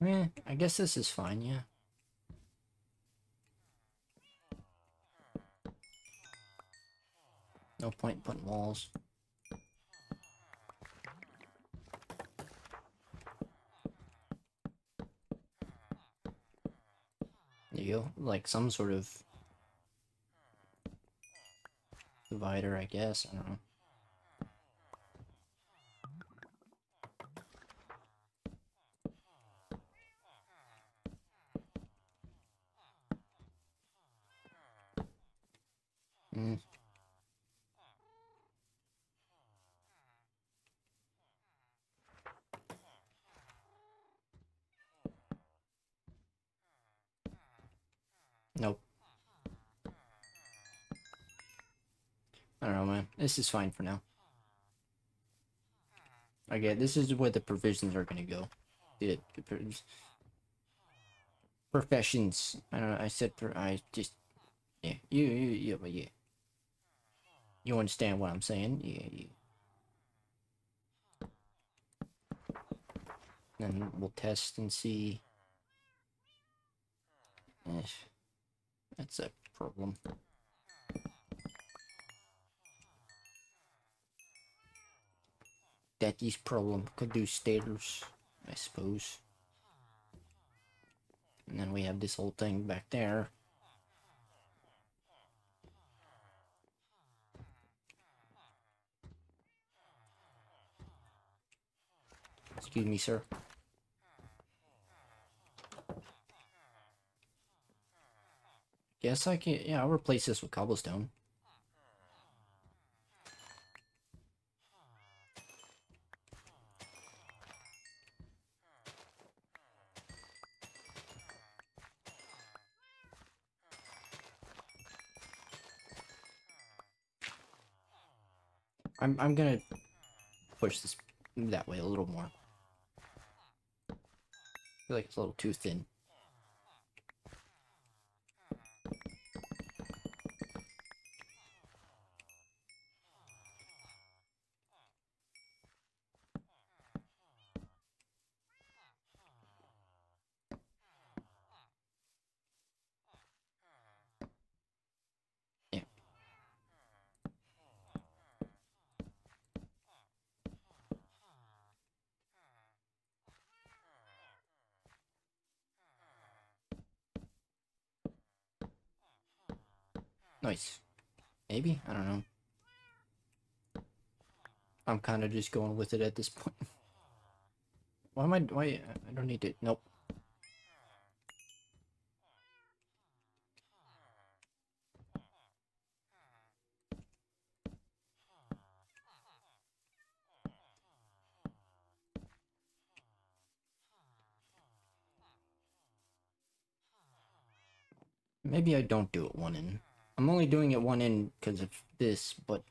Eh, I guess this is fine, yeah. No point putting walls. There you go. Like some sort of divider, I guess. I don't know. Mm. Nope. I don't know, man. This is fine for now. Okay, this is where the provisions are gonna go. The professions. I don't know. I said. I just. Yeah. You. You. Yeah. But yeah. You understand what I'm saying? Yeah. yeah. Then we'll test and see. Eh, that's a problem. Daddy's problem could do stairs, I suppose. And then we have this whole thing back there. Excuse me, sir. Guess I can. Yeah, I'll replace this with cobblestone. I'm I'm gonna push this that way a little more. I feel like it's a little too thin. Nice. Maybe? I don't know. I'm kind of just going with it at this point. Why am I... Why... I don't need it. Nope. Maybe I don't do it one in. I'm only doing it one in because of this, but...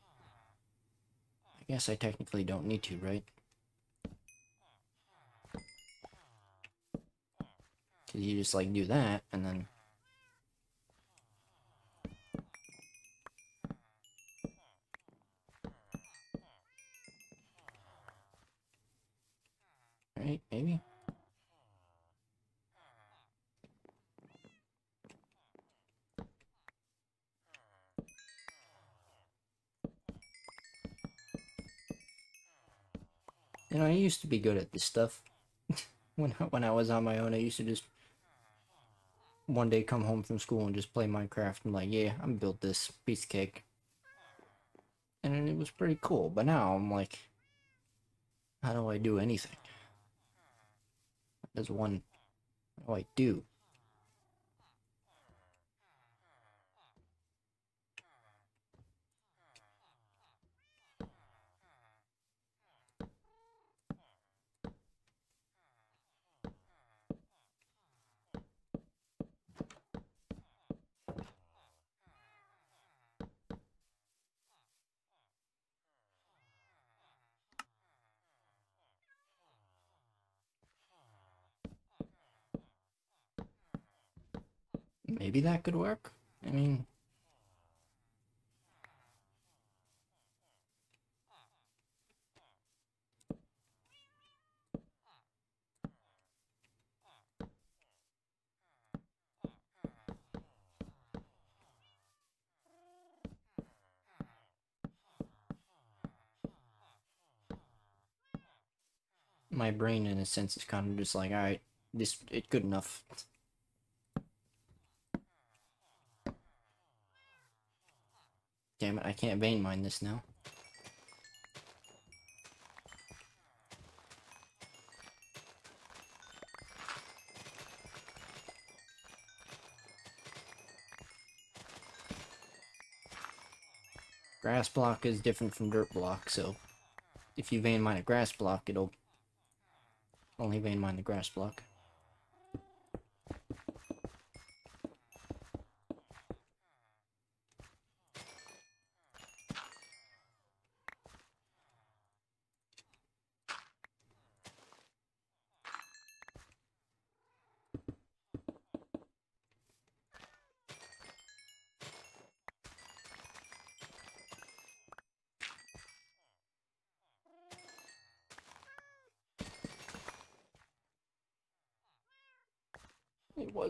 I guess I technically don't need to, right? Cause you just like do that, and then... used to be good at this stuff. when I, when I was on my own, I used to just one day come home from school and just play Minecraft. I'm like, yeah, I'm built this piece of cake, and it was pretty cool. But now I'm like, how do I do anything? There's one. What do I do? maybe that could work. I mean... My brain, in a sense, is kind of just like, alright, this, it's good enough. Damn it, I can't vein mine this now. Grass block is different from dirt block, so if you vein mine a grass block, it'll only vein mine the grass block.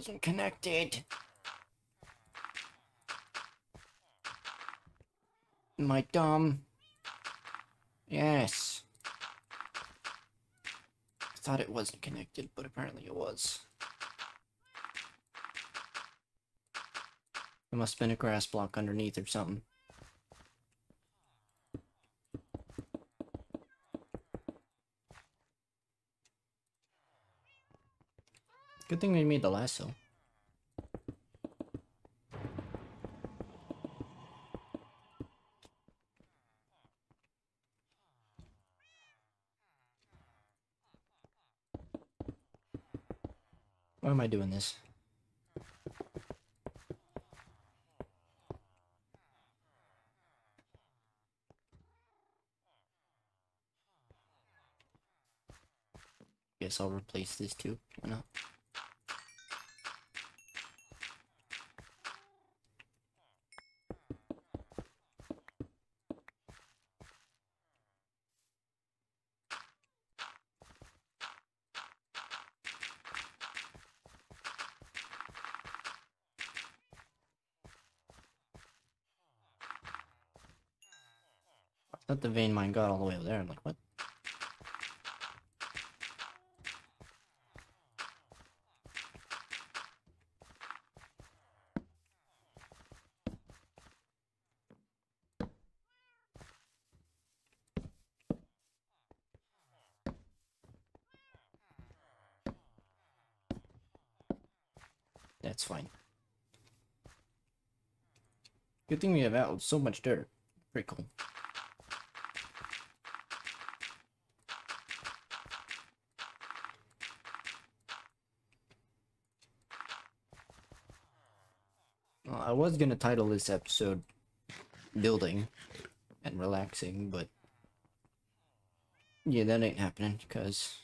Wasn't connected. My dumb. Yes. I thought it wasn't connected, but apparently it was. There must have been a grass block underneath or something. Good thing we made the lasso. Why am I doing this? Guess I'll replace this too. Why not? Thought the vein mine got all the way over there. I'm like, what? That's fine. Good thing we have out so much dirt. Pretty cool. Well, I was gonna title this episode building and relaxing, but yeah, that ain't happening because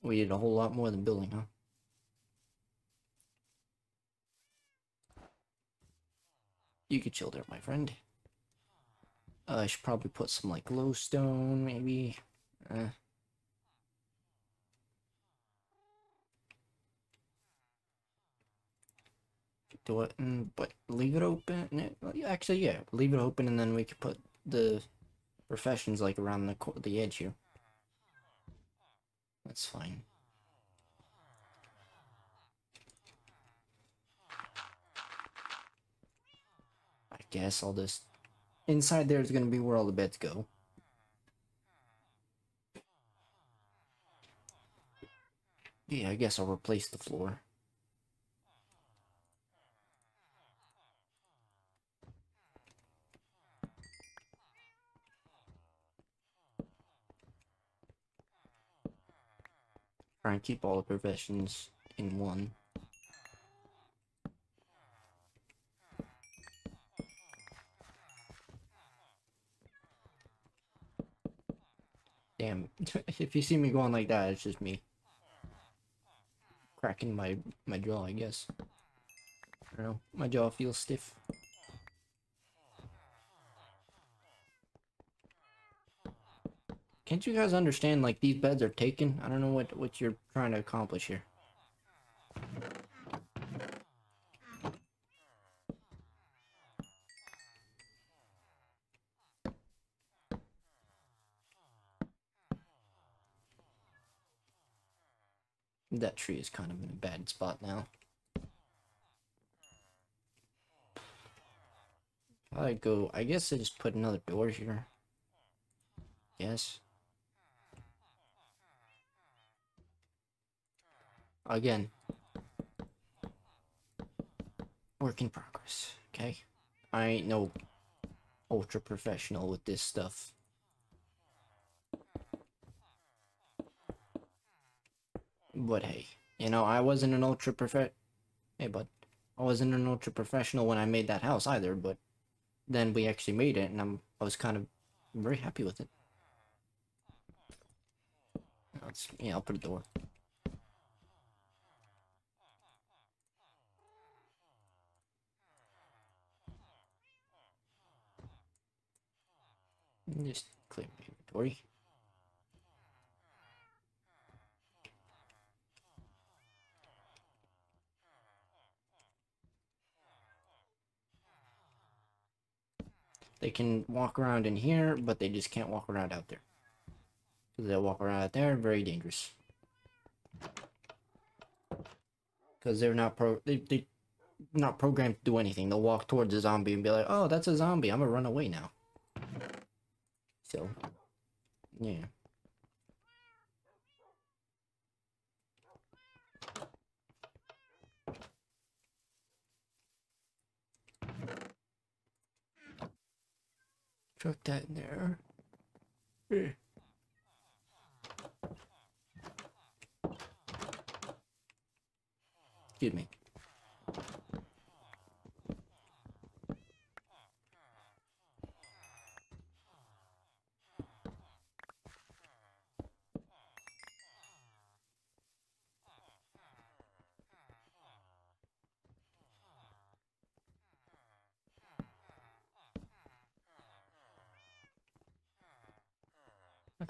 we did a whole lot more than building, huh? You could chill there, my friend. Uh, I should probably put some like glowstone, maybe. Uh, do it, and but leave it open. Actually, yeah, leave it open, and then we could put the professions like around the the edge here. That's fine. I guess I'll just inside there is gonna be where all the beds go. Yeah, I guess I'll replace the floor. Try and keep all the professions in one. Damn, if you see me going like that, it's just me cracking my my jaw, I guess. I don't know, my jaw feels stiff. Can't you guys understand, like, these beds are taken? I don't know what, what you're trying to accomplish here. That tree is kind of in a bad spot now. I go, I guess I just put another door here. Yes. Again. Work in progress, okay? I ain't no ultra professional with this stuff. But hey, you know, I wasn't an ultra prof- Hey, bud. I wasn't an ultra professional when I made that house either, but then we actually made it, and I'm I was kind of very happy with it. Let's, yeah, I'll put a door. Just clear my inventory. They can walk around in here, but they just can't walk around out there. Because they'll walk around out there, very dangerous. Because they're not pro they they not programmed to do anything. They'll walk towards a zombie and be like, "Oh, that's a zombie. I'm gonna run away now." So, yeah. Chuck that in there. Eh. Excuse me.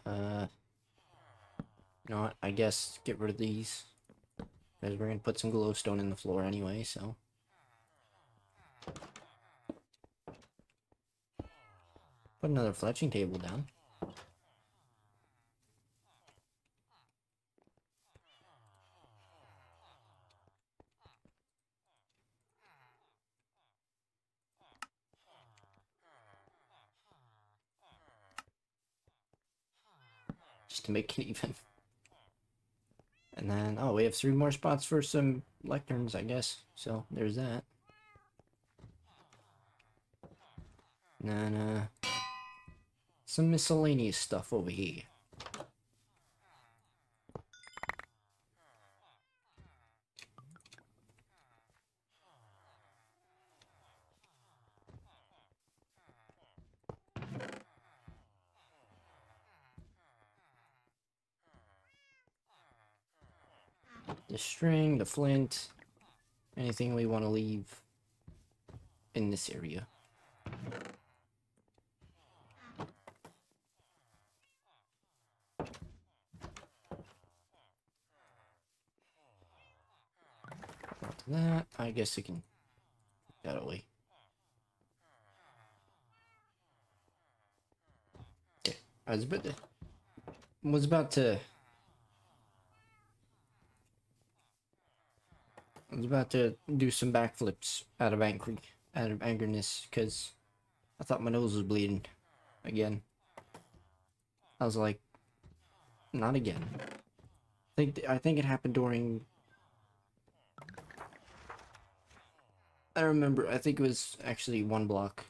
Uh, you know what? I guess get rid of these. Because we're going to put some glowstone in the floor anyway, so. Put another fletching table down. Just to make it even. And then, oh, we have three more spots for some lecterns, I guess. So, there's that. And then, uh, some miscellaneous stuff over here. The string, the flint, anything we want to leave in this area. After that, I guess we can get away. Okay, I was about to was about to I was about to do some backflips out of angry, out of angerness, because I thought my nose was bleeding again. I was like, not again. I think I think it happened during. I remember. I think it was actually one block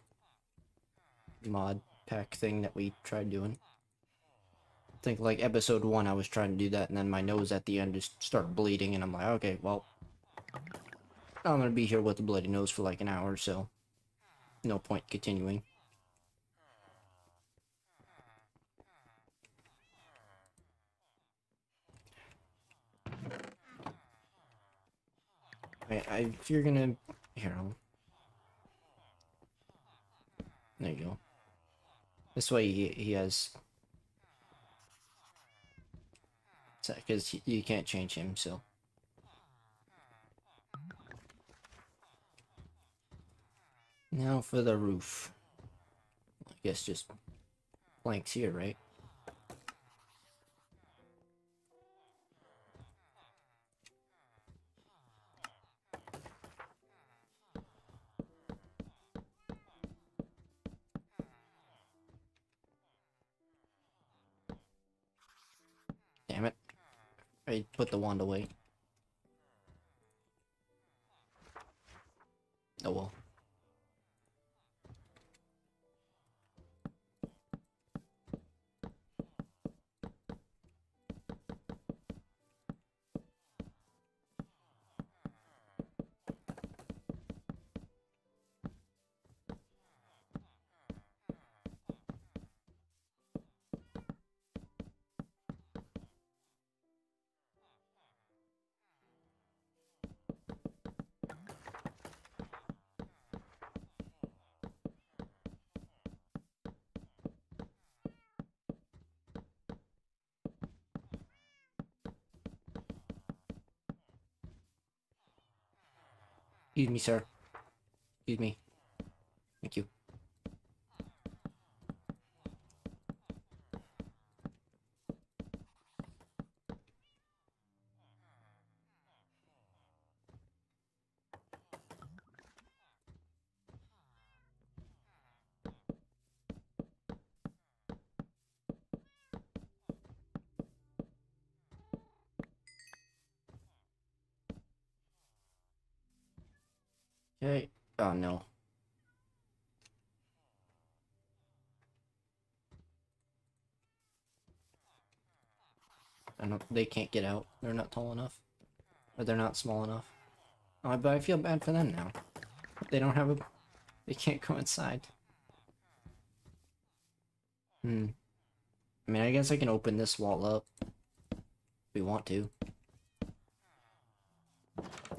mod pack thing that we tried doing. I think like episode one, I was trying to do that, and then my nose at the end just started bleeding, and I'm like, okay, well, I'm gonna be here with a bloody nose for like an hour, so no point continuing. I, I, if you're gonna, here, I'll, there you go. This way he, he has, because you can't change him, so. Now for the roof. I guess just planks here, right? Damn it. I put the wand away. Oh well. Excuse me, sir. Excuse me. Okay. Oh no. I don't. They can't get out. They're not tall enough, or they're not small enough. Oh, but I feel bad for them now. They don't have a. They can't go inside. Hmm. I mean, I guess I can open this wall up. If we want to.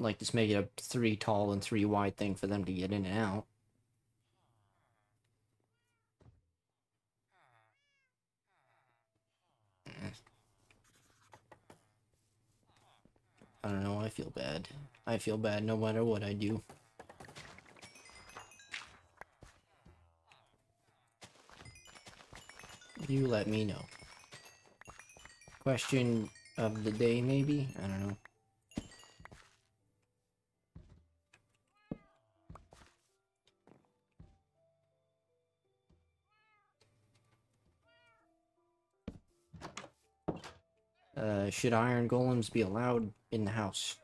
Like, just make it a three tall and three wide thing for them to get in and out. I don't know, I feel bad. I feel bad no matter what I do. You let me know. Question of the day, maybe? I don't know. Should iron golems be allowed in the house?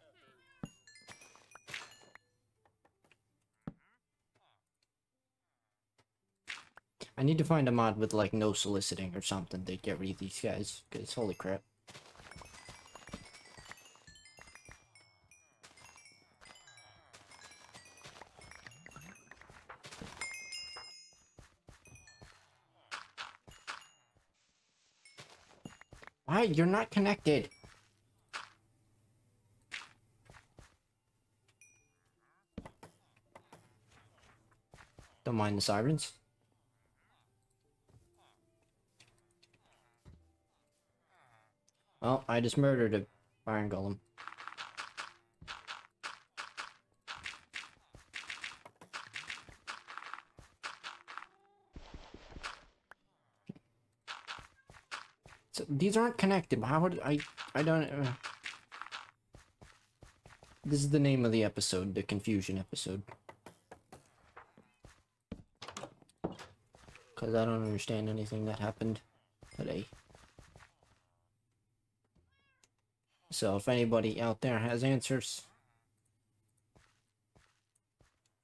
I need to find a mod with like no soliciting or something to get rid of these guys, because holy crap. Why? You're not connected. Don't mind the sirens. Well, I just murdered a iron golem. These aren't connected. How would I? I don't. Uh... This is the name of the episode, the confusion episode. Because I don't understand anything that happened today. So if anybody out there has answers,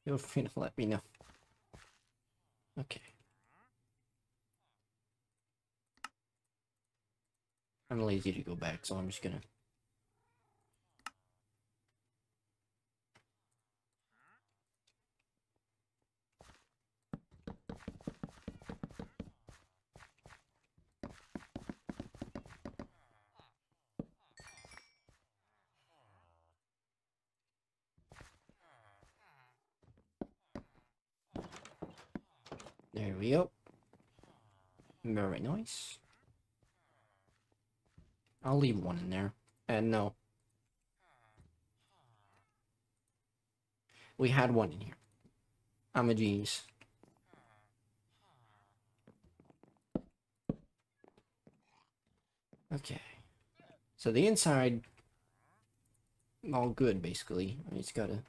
feel free to let me know. Okay. I'm lazy to go back, so I'm just gonna... There we go. Very nice. I'll leave one in there. And no. We had one in here. I'm a genius. Okay. So the inside, all good, basically. I just gotta...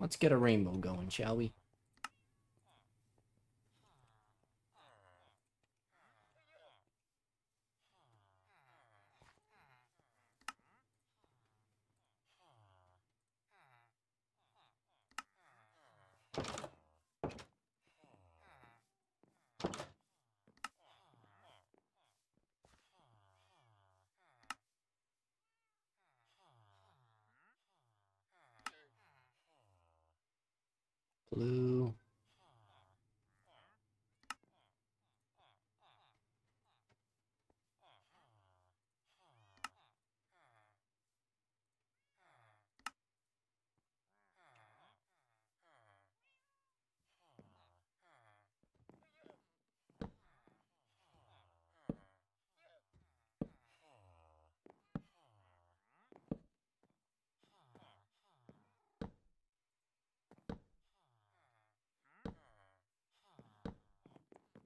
Let's get a rainbow going, shall we? Blue.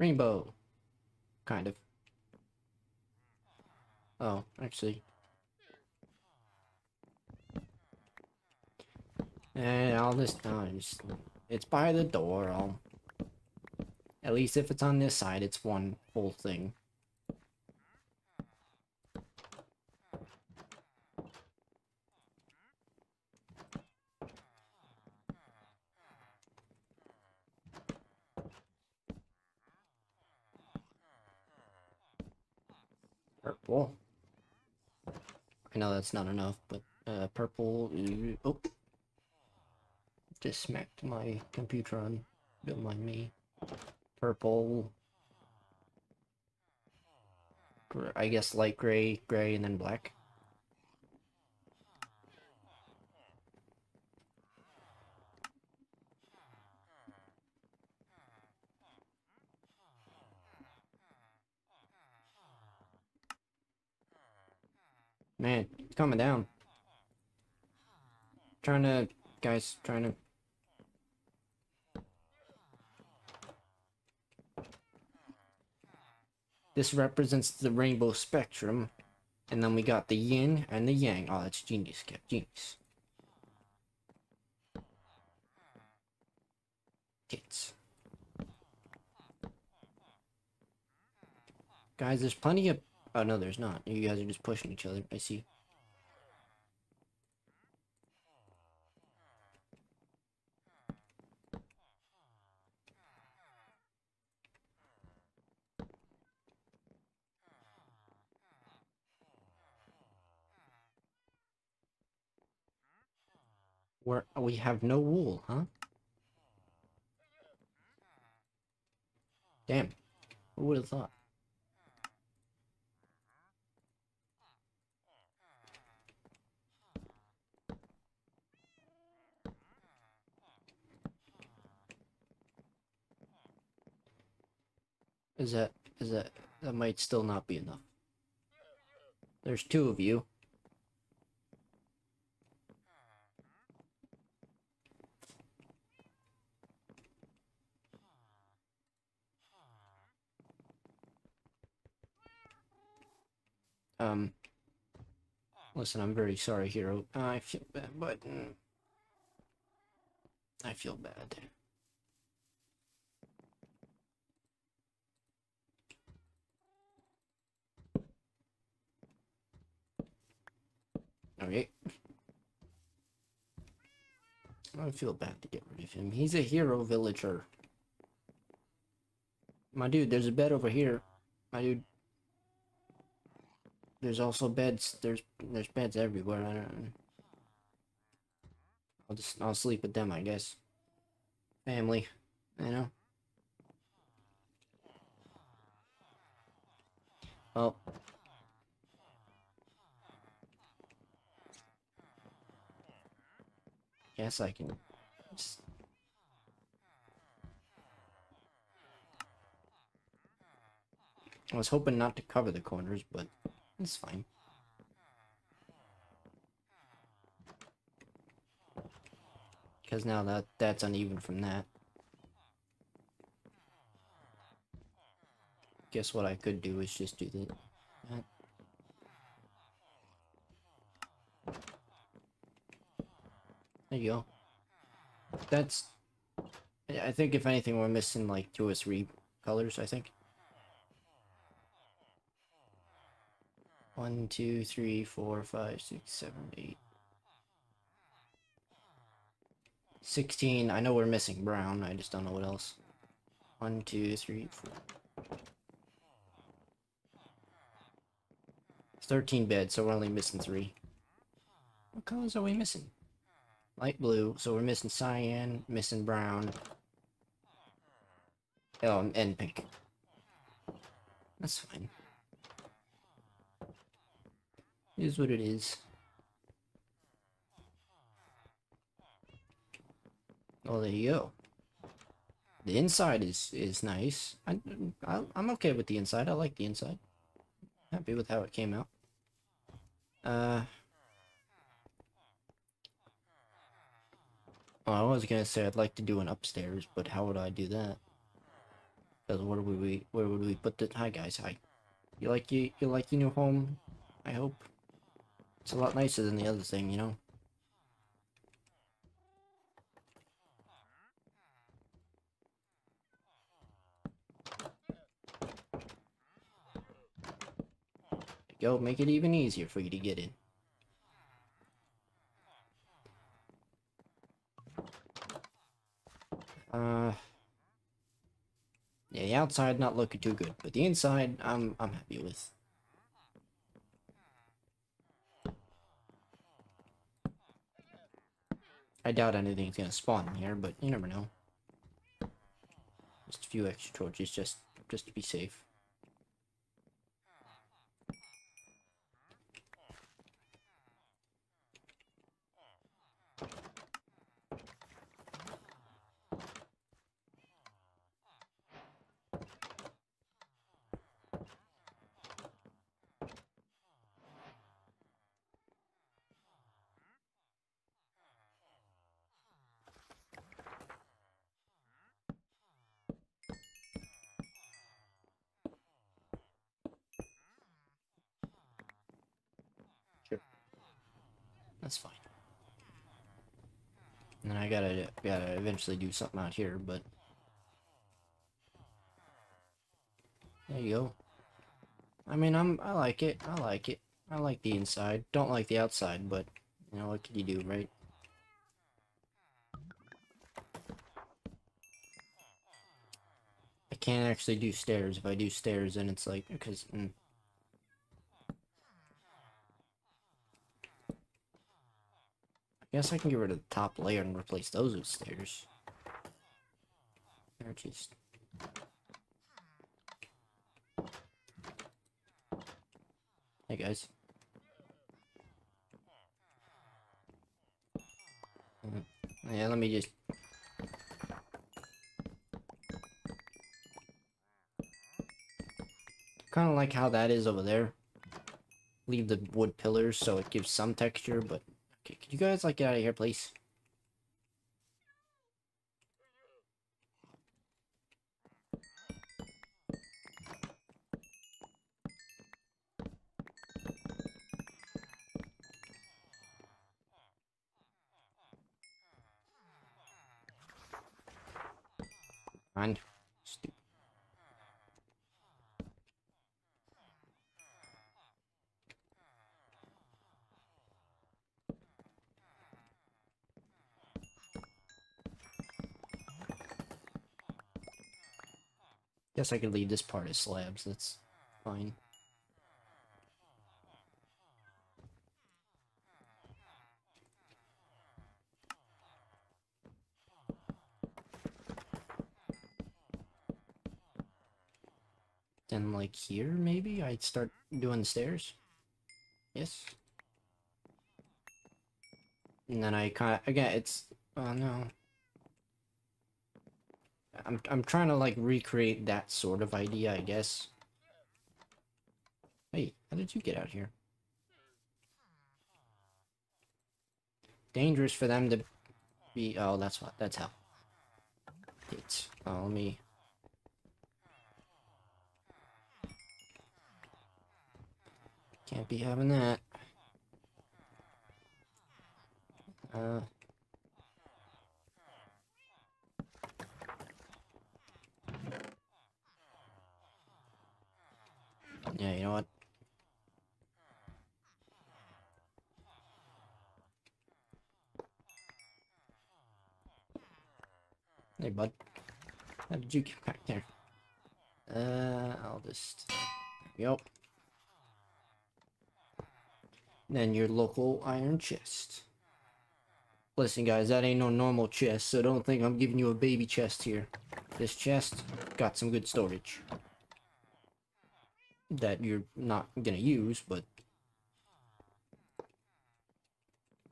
Rainbow. Kind of. Oh, actually. And all this time, it's by the door. I'll. At least if it's on this side, it's one whole thing. Purple. I know that's not enough, but uh, purple. Oh, just smacked my computer on. Don't mind me. Purple. I guess light gray, gray, and then black. Man, it's coming down. Trying to, guys, trying to. This represents the rainbow spectrum. And then we got the yin and the yang. Oh, that's genius, Kev. Genius. Kids. Guys, there's plenty of Oh, no, there's not. You guys are just pushing each other. I see. Where we have no wool, huh? Damn. Who would have thought? Is that, is that, that might still not be enough. There's two of you. Um, listen, I'm very sorry, Hero. I feel bad, but mm, I feel bad. Okay. I feel bad to get rid of him. He's a hero villager. My dude, there's a bed over here. My dude. There's also beds. There's there's beds everywhere. I don't. I'll just I'll sleep with them, I guess. Family, you know. Oh, Guess I can just... I was hoping not to cover the corners, but it's fine. Because now that that's uneven from that. Guess what I could do is just do that. There you go. That's... I think if anything we're missing like two or three colors, I think. One, two, three, four, five, six, seven, eight. 16, I know we're missing brown, I just don't know what else. One, two, three, four. 13 beds, so we're only missing three. What colors are we missing? Light blue. So we're missing cyan, missing brown. Oh, and pink. That's fine. It is what it is. Oh, there you go. The inside is is nice. I, I I'm okay with the inside. I like the inside. Happy with how it came out. Uh. Oh, I was gonna say I'd like to do an upstairs, but how would I do that? Because where would we where would we put the hi guys hi? You like you you like your new home? I hope. It's a lot nicer than the other thing, you know. go, make it even easier for you to get in. Uh, yeah, the outside not looking too good, but the inside, I'm I'm happy with. I doubt anything's gonna spawn here, but you never know. Just a few extra torches, just just to be safe. That's fine. And then I gotta gotta eventually do something out here, but there you go. I mean, I'm I like it. I like it. I like the inside. Don't like the outside, but you know what can you do, right? I can't actually do stairs. If I do stairs, then it's like because. Mm, guess I can get rid of the top layer and replace those with stairs. They're just... Hey guys. Mm-hmm. Yeah, let me just... Kind of like how that is over there. Leave the wood pillars so it gives some texture, but you guys like get out of here, please? Guess I could leave this part as slabs, that's fine. Then like here, maybe I'd start doing the stairs. Yes. And then I kind of, again, it's, oh no. I'm I'm trying to like recreate that sort of idea, I guess. Hey, how did you get out here? Dangerous for them to be. Oh, that's what. That's how. It's. Oh, let me. Can't be having that. Uh. Yeah, you know what? Hey, bud. How did you get back there? Uh, I'll just... Yep. Then your local iron chest. Listen, guys, that ain't no normal chest, so don't think I'm giving you a baby chest here. This chest got some good storage. That you're not gonna use, but...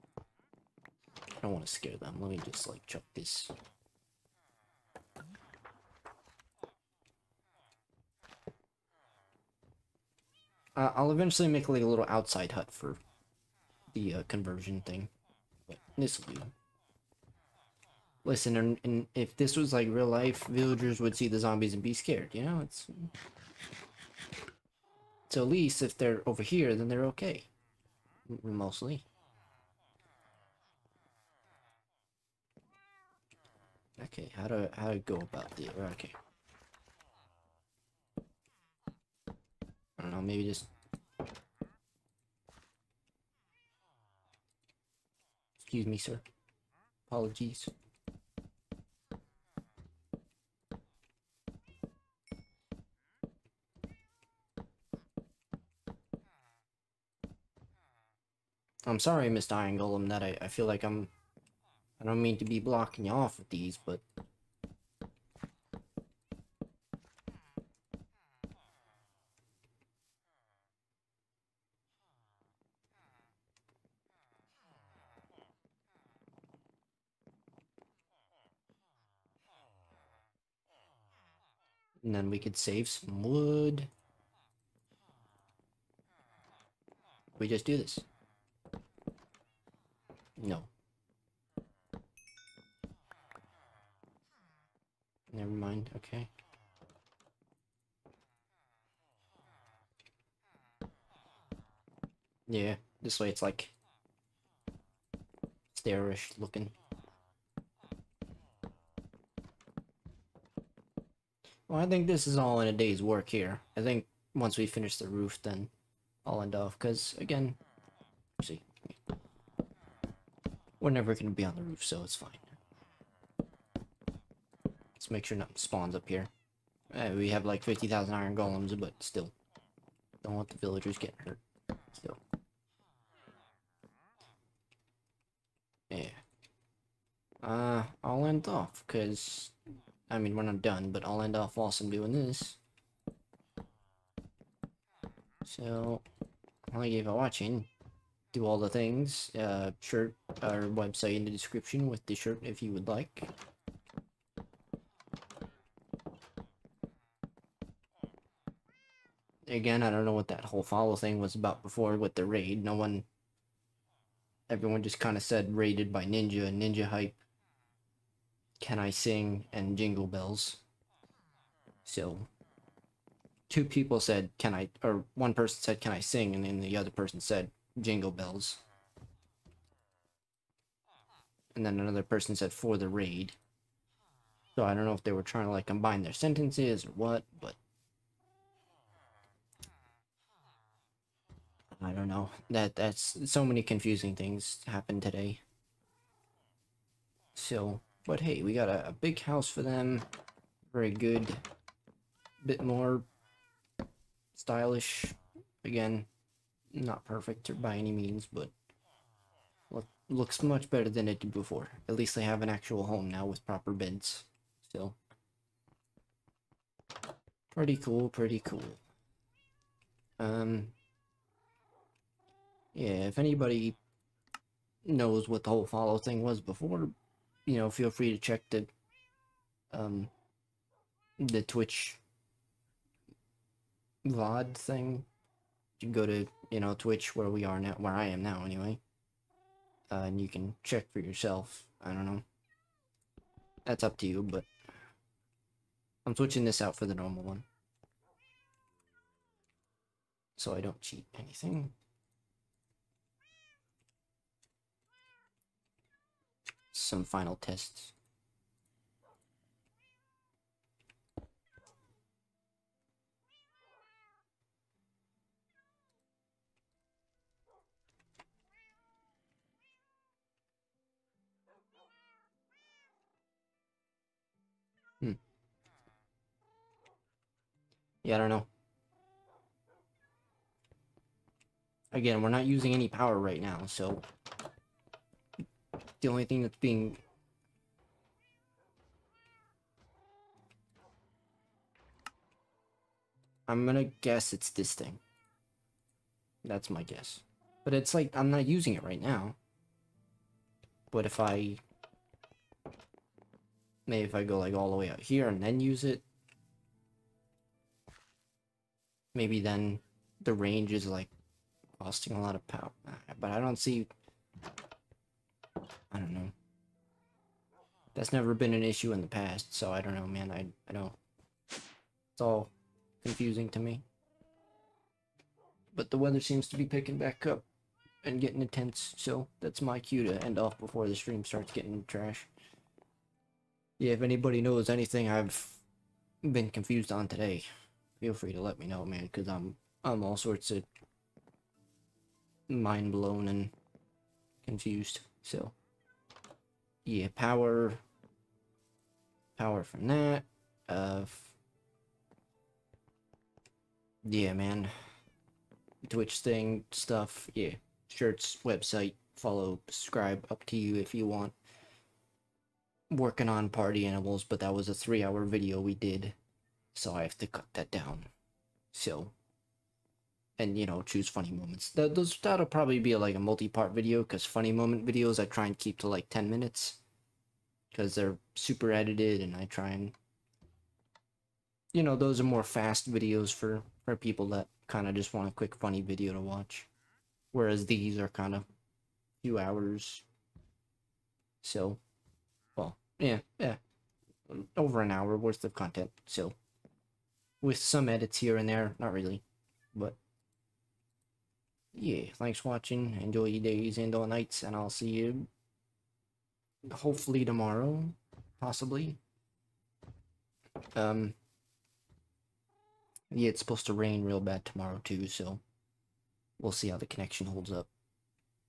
I don't want to scare them. Let me just, like, chuck this. Uh, I'll eventually make, like, a little outside hut for the uh, conversion thing. But this will do. Listen, and, and if this was like real life, villagers would see the zombies and be scared, you know? It's so at least if they're over here, then they're okay. Mostly. Okay, how do I, how do I go about the okay. I don't know, maybe just Excuse me, sir. Apologies. I'm sorry, Mr. Iron Golem, that I, I feel like I'm... I don't mean to be blocking you off with these, but... And then we could save some wood. We just do this. No. Never mind, okay. Yeah, this way it's like starish looking. Well, I think this is all in a day's work here. I think once we finish the roof, then I'll end off. Because, again, see, we're never to be on the roof, so it's fine. Let's make sure nothing spawns up here. Uh, we have like 50,000 iron golems, but still. Don't want the villagers getting hurt. Still. Yeah. Uh, I'll end off, because I mean, we're not done, but I'll end off whilst I'm doing this. So, thank you for watching. Do all the things. Uh, shirt, our website in the description with the shirt if you would like. Again, I don't know what that whole follow thing was about before with the raid. No one... Everyone just kind of said raided by Ninja and Ninja Hype can I Sing and Jingle Bells. So, two people said, Can I, or one person said, Can I sing? And then the other person said, Jingle Bells. And then another person said, For the raid. So I don't know if they were trying to like combine their sentences or what, but. I don't know. That that's so many confusing things happened today. So but hey, we got a, a big house for them. Very good. Bit more stylish. Again, not perfect by any means, but look, looks much better than it did before. At least they have an actual home now with proper beds. Still. Pretty cool, pretty cool. Um, yeah, if anybody knows what the whole follow thing was before, you know, feel free to check the um the Twitch VOD thing. You go to, you know, Twitch where we are now where I am now anyway. Uh, and you can check for yourself. I don't know. That's up to you, but I'm switching this out for the normal one. So I don't cheat anything. some final tests. Yeah, I don't know. Again, we're not using any power right now, so the only thing that's being I'm gonna guess it's this thing. That's my guess. But it's like, I'm not using it right now. But if I... Maybe if I go like all the way out here and then use it. Maybe then the range is like costing a lot of power. Uh, but I don't see... I don't know. That's never been an issue in the past, so I don't know, man. I, I don't... It's all confusing to me. But the weather seems to be picking back up and getting intense, so that's my cue to end off before the stream starts getting trash. Yeah, if anybody knows anything I've been confused on today, feel free to let me know, man, because I'm I'm all sorts of mind blown and confused. So yeah, power power from that. Uh yeah, man. Twitch thing, stuff, yeah. Shirts, website, follow, subscribe, up to you if you want. Working on party animals, but that was a three hour video we did, so I have to cut that down. So, and you know, choose funny moments. That, those, that'll probably be like a multi-part video, because funny moment videos I try and keep to like 10 minutes. Because they're super edited, and I try and you know, those are more fast videos for, for people that kind of just want a quick funny video to watch. Whereas these are kind of few hours. So, well, yeah, yeah. Over an hour worth of content. So, with some edits here and there, not really. But, yeah, thanks for watching. Enjoy your days and all nights, and I'll see you hopefully tomorrow, possibly. Um, yeah, it's supposed to rain real bad tomorrow too, so we'll see how the connection holds up.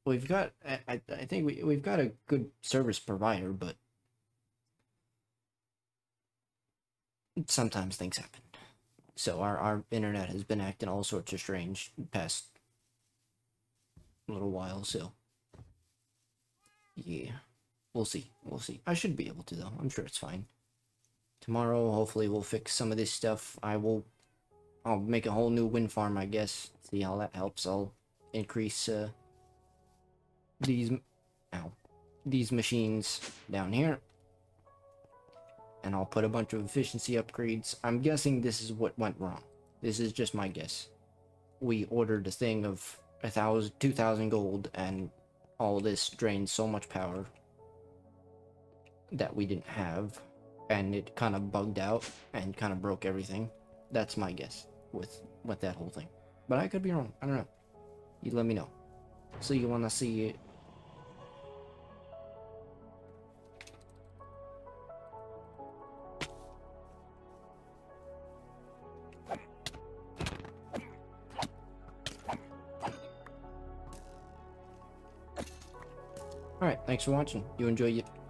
We've got, I, I think we, we've got a good service provider, but sometimes things happen. So our, our internet has been acting all sorts of strange past little while, so yeah, we'll see, we'll see. I should be able to though, I'm sure it's fine. Tomorrow, hopefully we'll fix some of this stuff. I will I'll make a whole new wind farm, I guess. See how that helps. I'll increase uh, these, ow, these machines down here. And I'll put a bunch of efficiency upgrades. I'm guessing this is what went wrong. This is just my guess. We ordered a thing of a thousand, two thousand gold, and all this drained so much power that we didn't have, and it kind of bugged out and kind of broke everything. That's my guess with with that whole thing. But I could be wrong. I don't know. You let me know. So you want to see thanks for watching. You enjoy it.